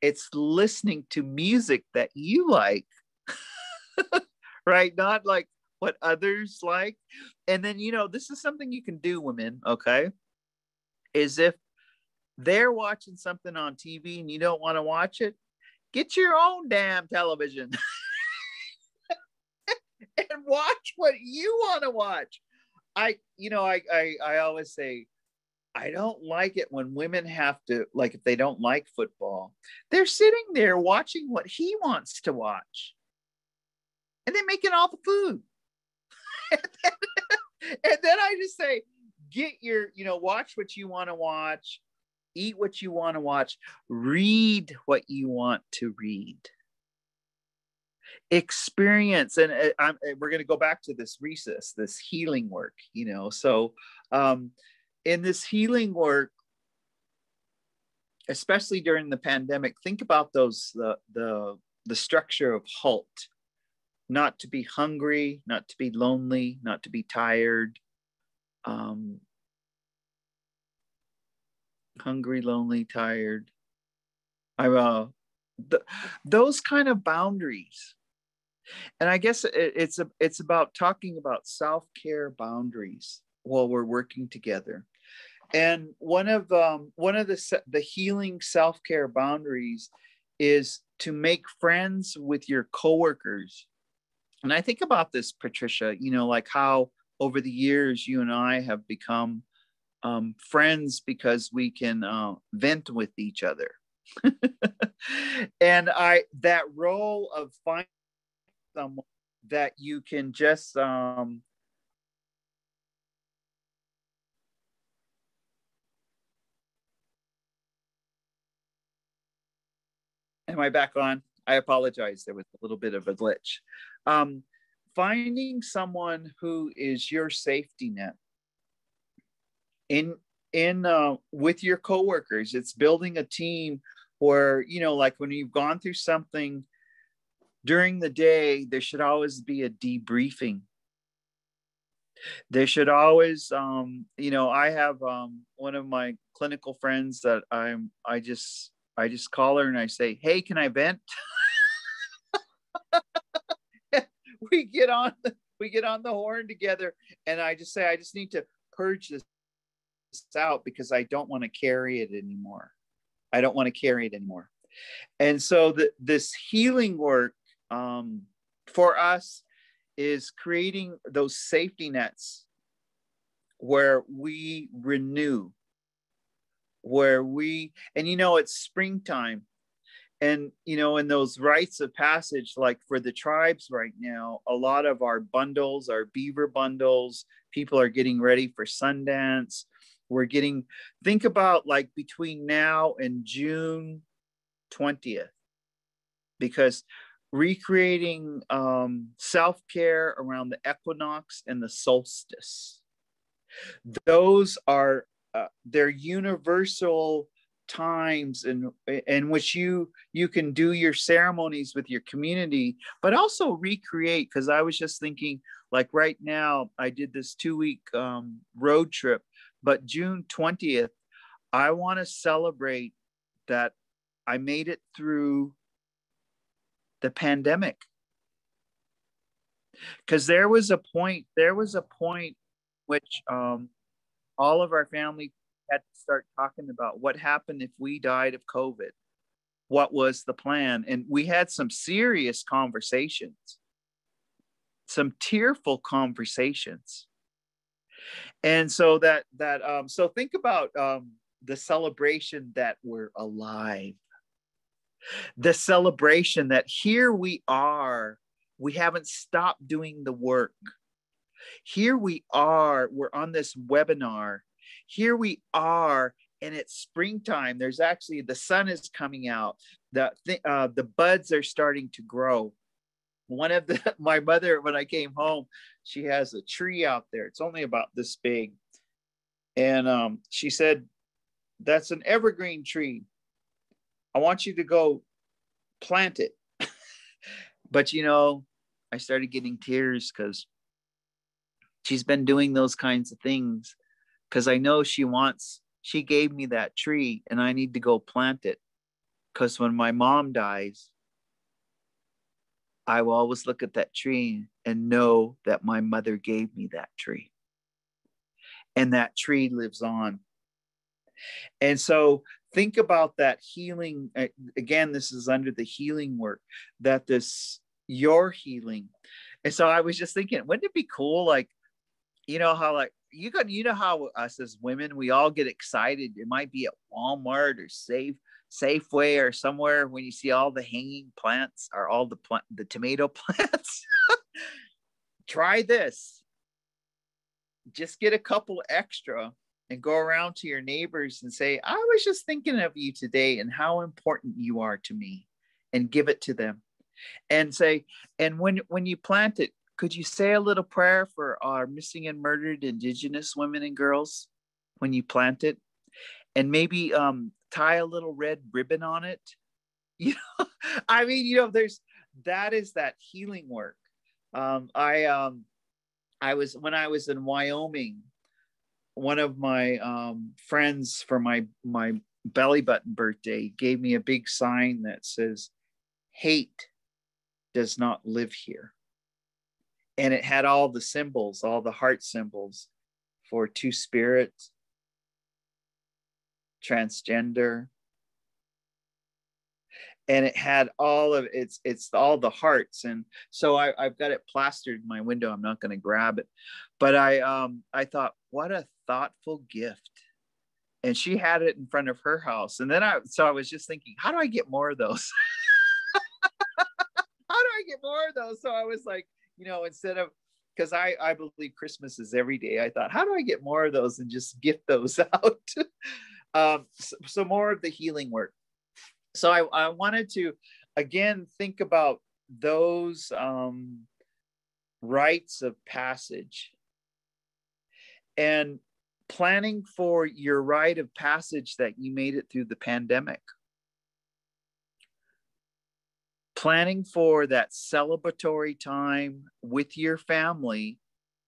It's listening to music that you like, right? Not like what others like. And then, you know, this is something you can do, women, okay? Is if they're watching something on TV and you don't want to watch it, get your own damn television and watch what you want to watch. I, you know, I, I, I always say, I don't like it when women have to, like, if they don't like football, they're sitting there watching what he wants to watch. And they're making all the food. and, then, I just say, get your, you know, watch what you want to watch eat what you want to watch, read what you want to read. Experience, and uh, I'm, uh, we're going to go back to this recess, this healing work, you know. So, um, in this healing work, especially during the pandemic, think about those the the the structure of halt, not to be hungry, not to be lonely, not to be tired, um, hungry, lonely, tired. I'm uh, th- those kind of boundaries. And I guess it, it's a, it's about talking about self care boundaries while we're working together. And one of um, one of the the healing self care boundaries is to make friends with your coworkers. And I think about this, Patricia. You know, like how over the years you and I have become um, friends because we can uh, vent with each other. and I that role of finding someone that you can just um, Am I back on? I apologize. There was a little bit of a glitch. Um, finding someone who is your safety net in in uh, with your coworkers it's building a team where you know like when you've gone through something during the day there should always be a debriefing. There should always um, you know i have um, one of my clinical friends that i'm i just i just call her and i say hey can i vent we get on the, we get on the horn together and I just say, I just need to purge this out because I don't want to carry it anymore. I don't want to carry it anymore. And so the, this healing work um, for us is creating those safety nets where we renew, where we, and you know, it's springtime. And, you know, in those rites of passage, like for the tribes right now, a lot of our bundles, our beaver bundles, people are getting ready for Sundance. We're getting, think about like between now and June 20th, because recreating um, self care around the equinox and the solstice. Those are uh, they're universal times in in which you you can do your ceremonies with your community but also recreate. Because i was just thinking like right now i did this two week um, road trip but june 20th i want to celebrate that i made it through the pandemic. Because there was a point there was a point which um, all of our family had to start talking about what happened if we died of covid what was the plan and we had some serious conversations some tearful conversations and so that that um so think about um the celebration that we're alive the celebration that here we are, we haven't stopped doing the work. Here we are, we're on this webinar. Here we are, and it's springtime. There's actually the sun is coming out. The uh, the buds are starting to grow. One of the my mother when I came home, she has a tree out there. It's only about this big, and um, she said, "That's an evergreen tree." I want you to go plant it. but you know, I started getting tears because she's been doing those kinds of things because I know she wants, she gave me that tree and I need to go plant it. Because when my mom dies, I will always look at that tree and know that my mother gave me that tree. And that tree lives on. And so think about that healing again this is under the healing work that this your healing and so i was just thinking wouldn't it be cool like you know how like you got you know how us as women we all get excited. It might be at walmart or safe safeway or somewhere when you see all the hanging plants or all the plant the tomato plants. Try this. Just get a couple extra and go around to your neighbors and say, I was just thinking of you today and how important you are to me, and give it to them. And say, and when when you plant it, could you say a little prayer for our missing and murdered indigenous women and girls when you plant it? And maybe um, tie a little red ribbon on it. You know, I mean, you know, there's that is that healing work. Um, I um I was when I was in Wyoming one of my um, friends for my my belly button birthday gave me a big sign that says hate does not live here and it had all the symbols all the heart symbols for two spirits transgender. And it had all of it's it's all the hearts. And so I, i've got it plastered in my window. I'm not going to grab it. But i um i thought what a thoughtful gift. And she had it in front of her house. And then i so i was just thinking how do i get more of those? How do i get more of those? So i was like you know instead of because i i believe christmas is every day. I thought how do i get more of those and just gift those out? Um so, so more of the healing work. So I, I wanted to again think about those um, rites of passage. And planning for your rite of passage that you made it through the pandemic planning for that celebratory time with your family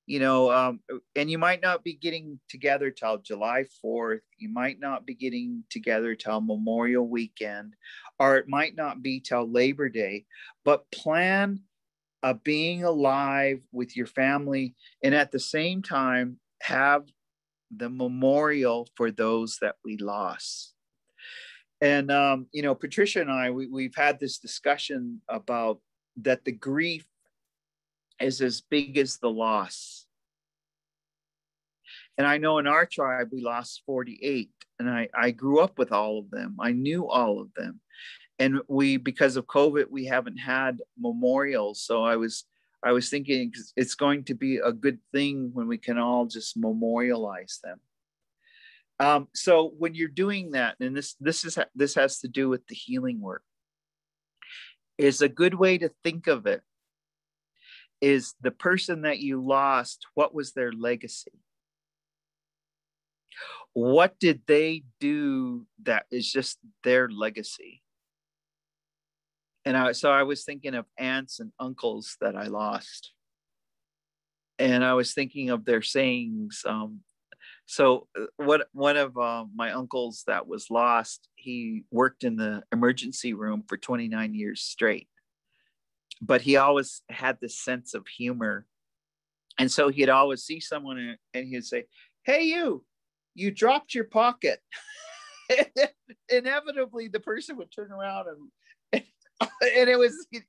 you know, um, and you might not be getting together till July 4th. You might not be getting together till Memorial Weekend, or it might not be till Labor Day, but plan a being alive with your family and at the same time have the memorial for those that we lost and um, you know patricia and i we, we've had this discussion about that the grief is as big as the loss. And i know in our tribe we lost 48 and i i grew up with all of them. I knew all of them. And we because of covid we haven't had memorials. So i was i was thinking it's going to be a good thing when we can all just memorialize them um, so when you're doing that and this this is this has to do with the healing work is a good way to think of it is the person that you lost what was their legacy what did they do that is just their legacy and I, so I was thinking of aunts and uncles that I lost. And I was thinking of their sayings. Um, so uh, what one of uh, my uncles that was lost, he worked in the emergency room for 29 years straight. But he always had this sense of humor. And so he'd always see someone and he'd say, Hey, you, you dropped your pocket. Inevitably, the person would turn around and and it was you,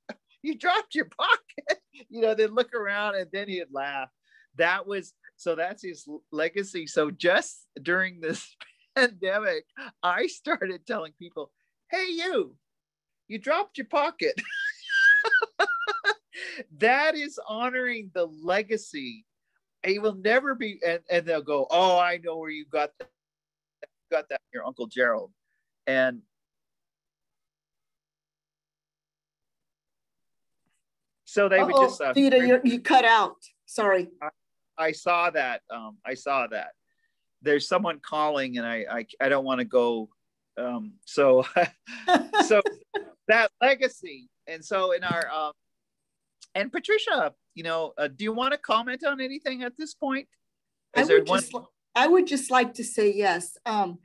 you dropped your pocket you know then look around and then he'd laugh that was so that's his legacy so just during this pandemic i started telling people hey you you dropped your pocket that is honoring the legacy he will never be and, and they'll go oh i know where you got that You got that your uncle gerald and So they Uh-oh, would just. Uh, Theda, you cut out. Sorry. I, I saw that. Um, I saw that. There's someone calling, and I I, I don't want to go. Um, so so that legacy, and so in our um, and Patricia, you know, uh, do you want to comment on anything at this point? Is I would one- just I would just like to say yes, um,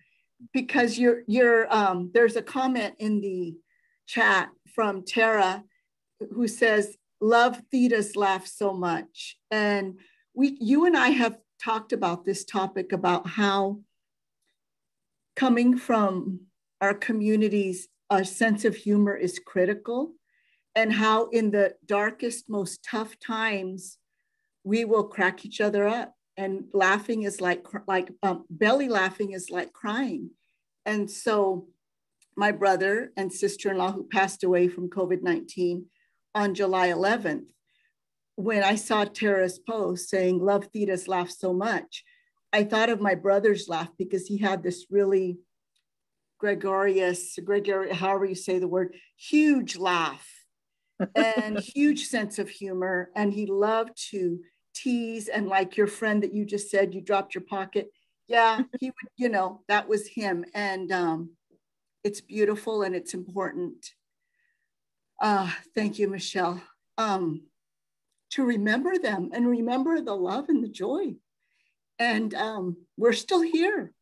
because you're you're um, there's a comment in the chat from Tara who says love Theda's laugh so much. And we, you and I have talked about this topic about how coming from our communities, a sense of humor is critical, and how in the darkest, most tough times, we will crack each other up. And laughing is like, like um, belly laughing is like crying. And so, my brother and sister in law, who passed away from COVID 19, on July 11th when I saw Tara's post saying, Love Theda's laugh so much. I thought of my brother's laugh because he had this really gregarious, gregarious, however you say the word, huge laugh and huge sense of humor. And he loved to tease. And like your friend that you just said, you dropped your pocket. Yeah, he would, you know, that was him. And um, it's beautiful and it's important uh, thank you, Michelle. Um, to remember them and remember the love and the joy. And um, we're still here.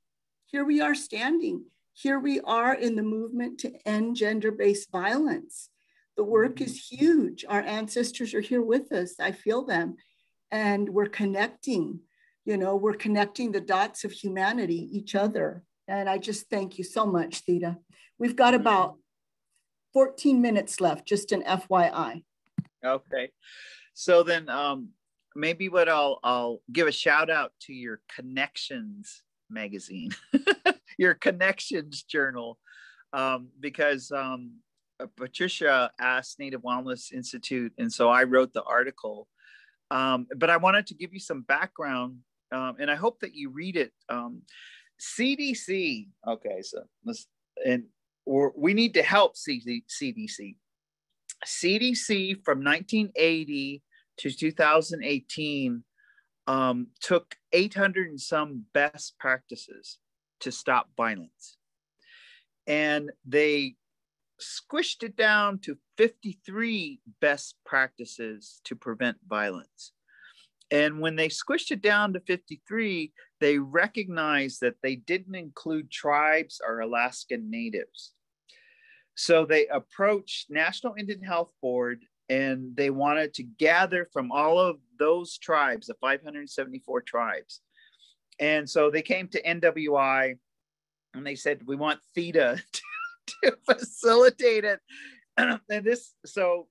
Here we are standing. Here we are in the movement to end gender based violence. The work is huge. Our ancestors are here with us. I feel them. And we're connecting, you know, we're connecting the dots of humanity, each other. And I just thank you so much, Theda. We've got about 14 minutes left, just an FYI. Okay. So then um, maybe what I'll, I'll give a shout out to your Connections magazine, your Connections journal, um, because um, uh, Patricia asked Native Wellness Institute, and so I wrote the article. Um, but I wanted to give you some background, um, and I hope that you read it. CDC, um, okay, so let's, and we need to help CDC. CDC from 1980 to 2018 um, took 800 and some best practices to stop violence. And they squished it down to 53 best practices to prevent violence. And when they squished it down to 53, they recognized that they didn't include tribes or Alaskan natives. So they approached National Indian Health Board and they wanted to gather from all of those tribes, the 574 tribes. And so they came to NWI and they said, We want Theda to, to facilitate it. and this, so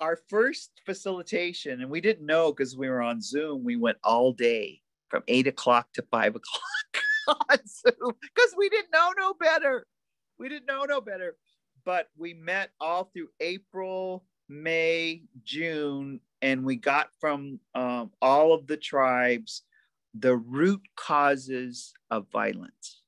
our first facilitation, and we didn't know because we were on Zoom, we went all day from eight o'clock to five o'clock on Zoom because we didn't know no better. We didn't know no better. But we met all through April, May, June, and we got from um, all of the tribes the root causes of violence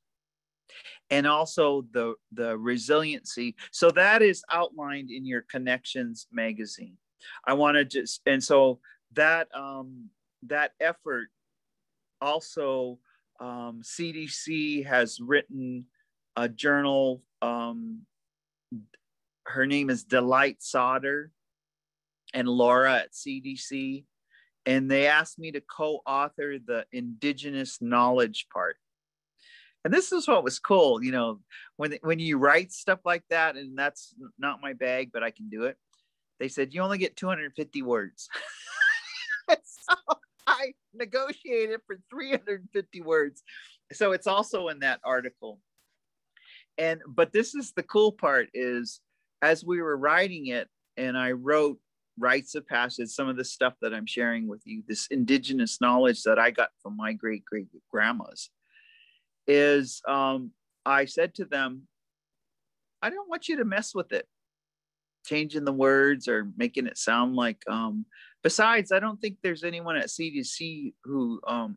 and also the the resiliency. So that is outlined in your connections magazine. I want to just and so that um that effort also um, cdc has written a journal um, her name is delight sauter and laura at cdc and they asked me to co-author the indigenous knowledge part. And this is what was cool you know when when you write stuff like that and that's not my bag but i can do it they said you only get 250 words. So i negotiated for 350 words. So it's also in that article and but this is the cool part is as we were writing it and i wrote rites of passage some of the stuff that i'm sharing with you this indigenous knowledge that i got from my great great grandmas is um, I said to them, I don't want you to mess with it, changing the words or making it sound like. Um, besides, I don't think there's anyone at CDC who um,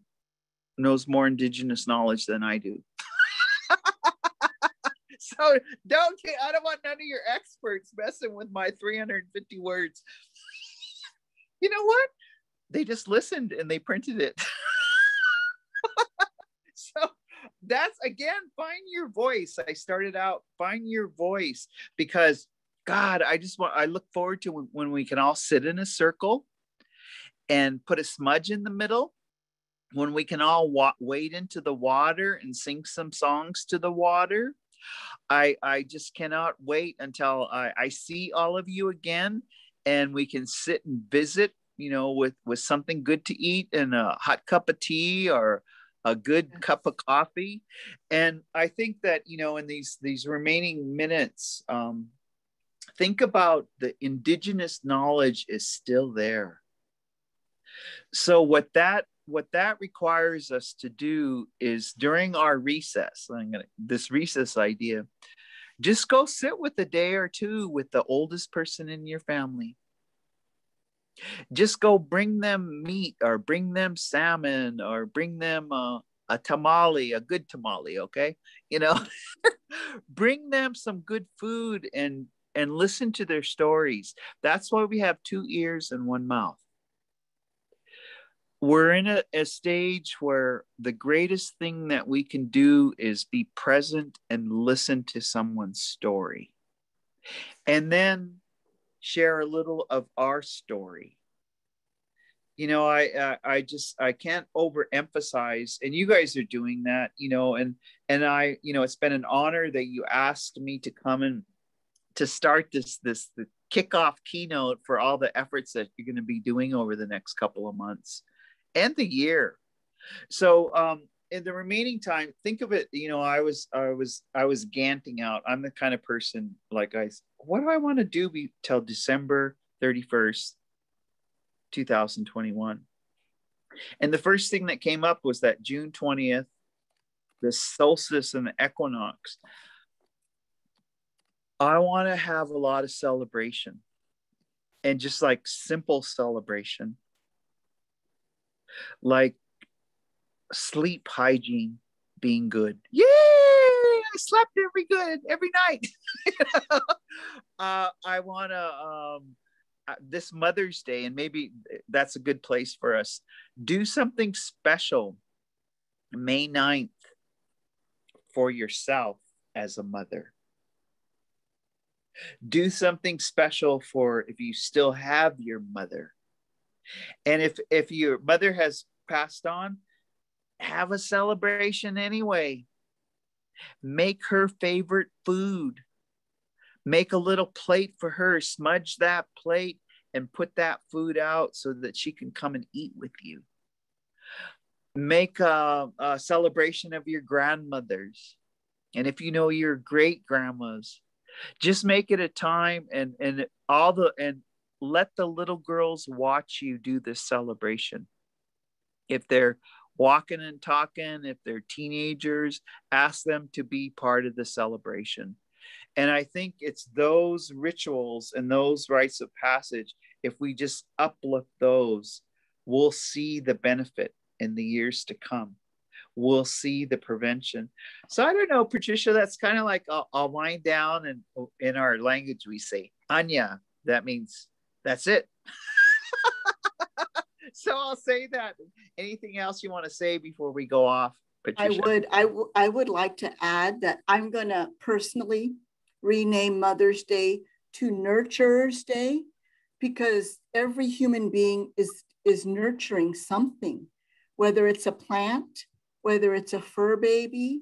knows more indigenous knowledge than I do. so don't I don't want none of your experts messing with my 350 words. you know what? They just listened and they printed it. so that's again, find your voice. I started out, find your voice because God, I just want, I look forward to when, we can all sit in a circle and put a smudge in the middle when we can all wa- wade into the water and sing some songs to the water. I I just cannot wait until I, I see all of you again and we can sit and visit, you know, with with something good to eat and a hot cup of tea or a good cup of coffee. And i think that you know in these these remaining minutes um, think about the indigenous knowledge is still there. So what that what that requires us to do is during our recess I'm gonna, this recess idea just go sit with a day or two with the oldest person in your family just go bring them meat or bring them salmon or bring them uh, a tamale, a good tamale, okay? You know, bring them some good food and and listen to their stories. That's why we have two ears and one mouth. We're in a, a stage where the greatest thing that we can do is be present and listen to someone's story. And then share a little of our story you know I, I i just i can't overemphasize and you guys are doing that you know and and i you know it's been an honor that you asked me to come and to start this this the kickoff keynote for all the efforts that you're going to be doing over the next couple of months and the year so um in the remaining time think of it you know i was i was i was ganting out i'm the kind of person like i what do i want to do be till december 31st 2021. And the first thing that came up was that June 20th, the solstice and the equinox. I want to have a lot of celebration and just like simple celebration, like sleep hygiene being good. Yay! I slept every good every night. uh, I want to um, uh, this Mother's Day, and maybe that's a good place for us, do something special May 9th for yourself as a mother. Do something special for if you still have your mother. And if if your mother has passed on, have a celebration anyway. Make her favorite food make a little plate for her, smudge that plate, and put that food out so that she can come and eat with you. Make a, a celebration of your grandmothers. And if you know your great grandmas, just make it a time and and all the and let the little girls watch you do this celebration. If they're walking and talking, if they're teenagers, ask them to be part of the celebration. And I think it's those rituals and those rites of passage, if we just uplift those, we'll see the benefit in the years to come. We'll see the prevention. So I don't know, Patricia, that's kind of like I'll, I'll wind down and in our language we say, Anya, that means that's it. so I'll say that. Anything else you want to say before we go off? Patricia? I would. I, w- I would like to add that I'm going to personally rename Mother's Day to Nurturer's Day because every human being is is nurturing something, whether it's a plant, whether it's a fur baby,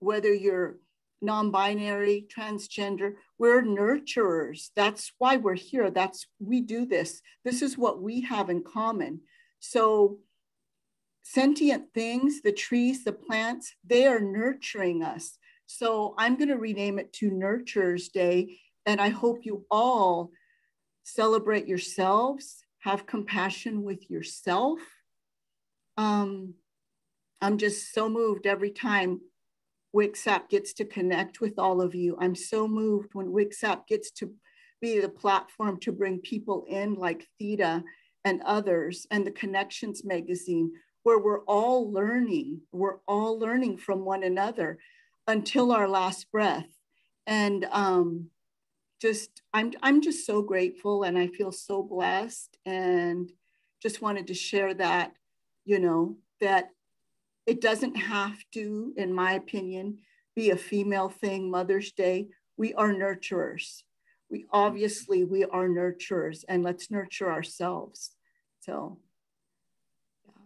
whether you're non-binary, transgender, we're nurturers. That's why we're here. That's we do this. This is what we have in common. So sentient things, the trees, the plants, they are nurturing us. So I'm going to rename it to Nurturers Day. And I hope you all celebrate yourselves, have compassion with yourself. Um, I'm just so moved every time WCSAP gets to connect with all of you. I'm so moved when WCSAP gets to be the platform to bring people in like Theda and others and the Connections magazine, where we're all learning. We're all learning from one another until our last breath. And um, just, I'm, I'm just so grateful and I feel so blessed and just wanted to share that, you know, that it doesn't have to, in my opinion, be a female thing, Mother's Day. We are nurturers. We obviously, we are nurturers and let's nurture ourselves. So yeah.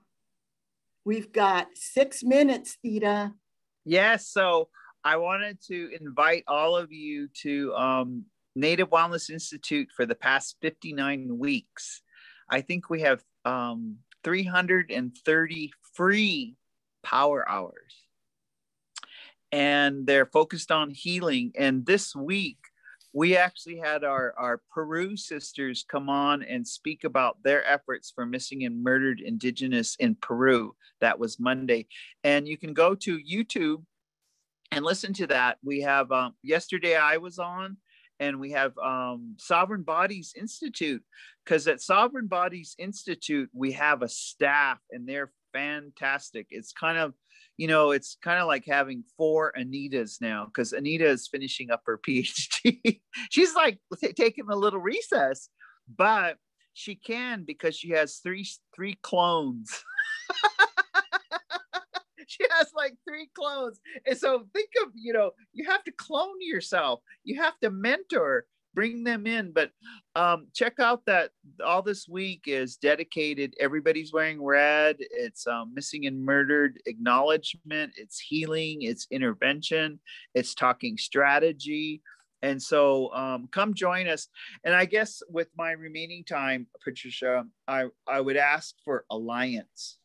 we've got six minutes, Theda. Yes. So I wanted to invite all of you to um, Native Wellness Institute for the past 59 weeks. I think we have um, 330 free power hours. And they're focused on healing. And this week, we actually had our, our Peru sisters come on and speak about their efforts for missing and murdered indigenous in Peru. That was Monday. And you can go to YouTube and listen to that. We have um, yesterday I was on, and we have um, Sovereign Bodies Institute because at Sovereign Bodies Institute we have a staff and they're fantastic. It's kind of, you know, it's kind of like having four Anitas now because Anita is finishing up her PhD. She's like t- taking a little recess, but she can because she has three three clones. she has like three clones. And so think of, you know, you have to clone yourself. You have to mentor bring them in. But um, check out that all this week is dedicated. Everybody's wearing red. It's um, missing and murdered acknowledgement. It's healing. It's intervention. It's talking strategy. And so um, come join us. And I guess with my remaining time, Patricia, I, I would ask for alliance.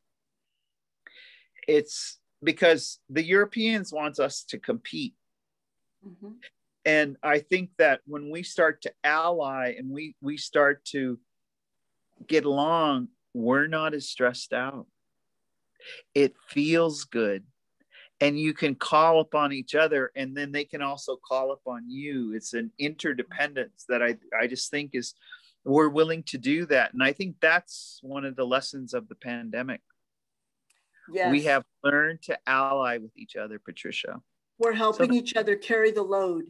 It's because the Europeans want us to compete. Mm-hmm and i think that when we start to ally and we we start to get along we're not as stressed out. It feels good. And you can call upon each other and then they can also call upon you. It's an interdependence that i i just think is we're willing to do that. And i think that's one of the lessons of the pandemic. Yes. we have learned to ally with each other patricia. We're helping so, each other carry the load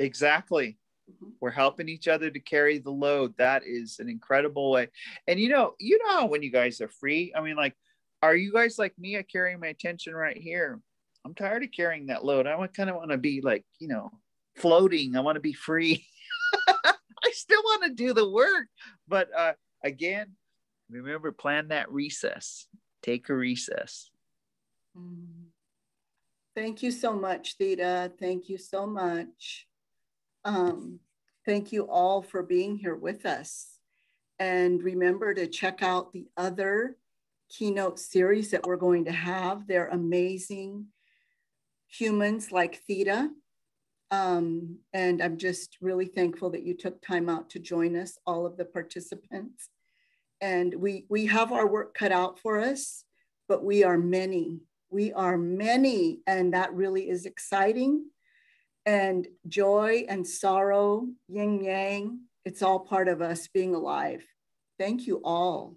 Exactly. Mm-hmm. We're helping each other to carry the load. That is an incredible way. And you know, you know when you guys are free. I mean, like, are you guys like me? I carry my attention right here. I'm tired of carrying that load. I kind of want to be like, you know, floating. I want to be free. I still want to do the work, but uh, again, remember, plan that recess. Take a recess. Mm. Thank you so much, Theda. Thank you so much. Um, Thank you all for being here with us. And remember to check out the other keynote series that we're going to have. They're amazing humans like Theda. Um, and I'm just really thankful that you took time out to join us, all of the participants. And we, we have our work cut out for us, but we are many. We are many, and that really is exciting. And joy and sorrow, yin yang, it's all part of us being alive. Thank you all.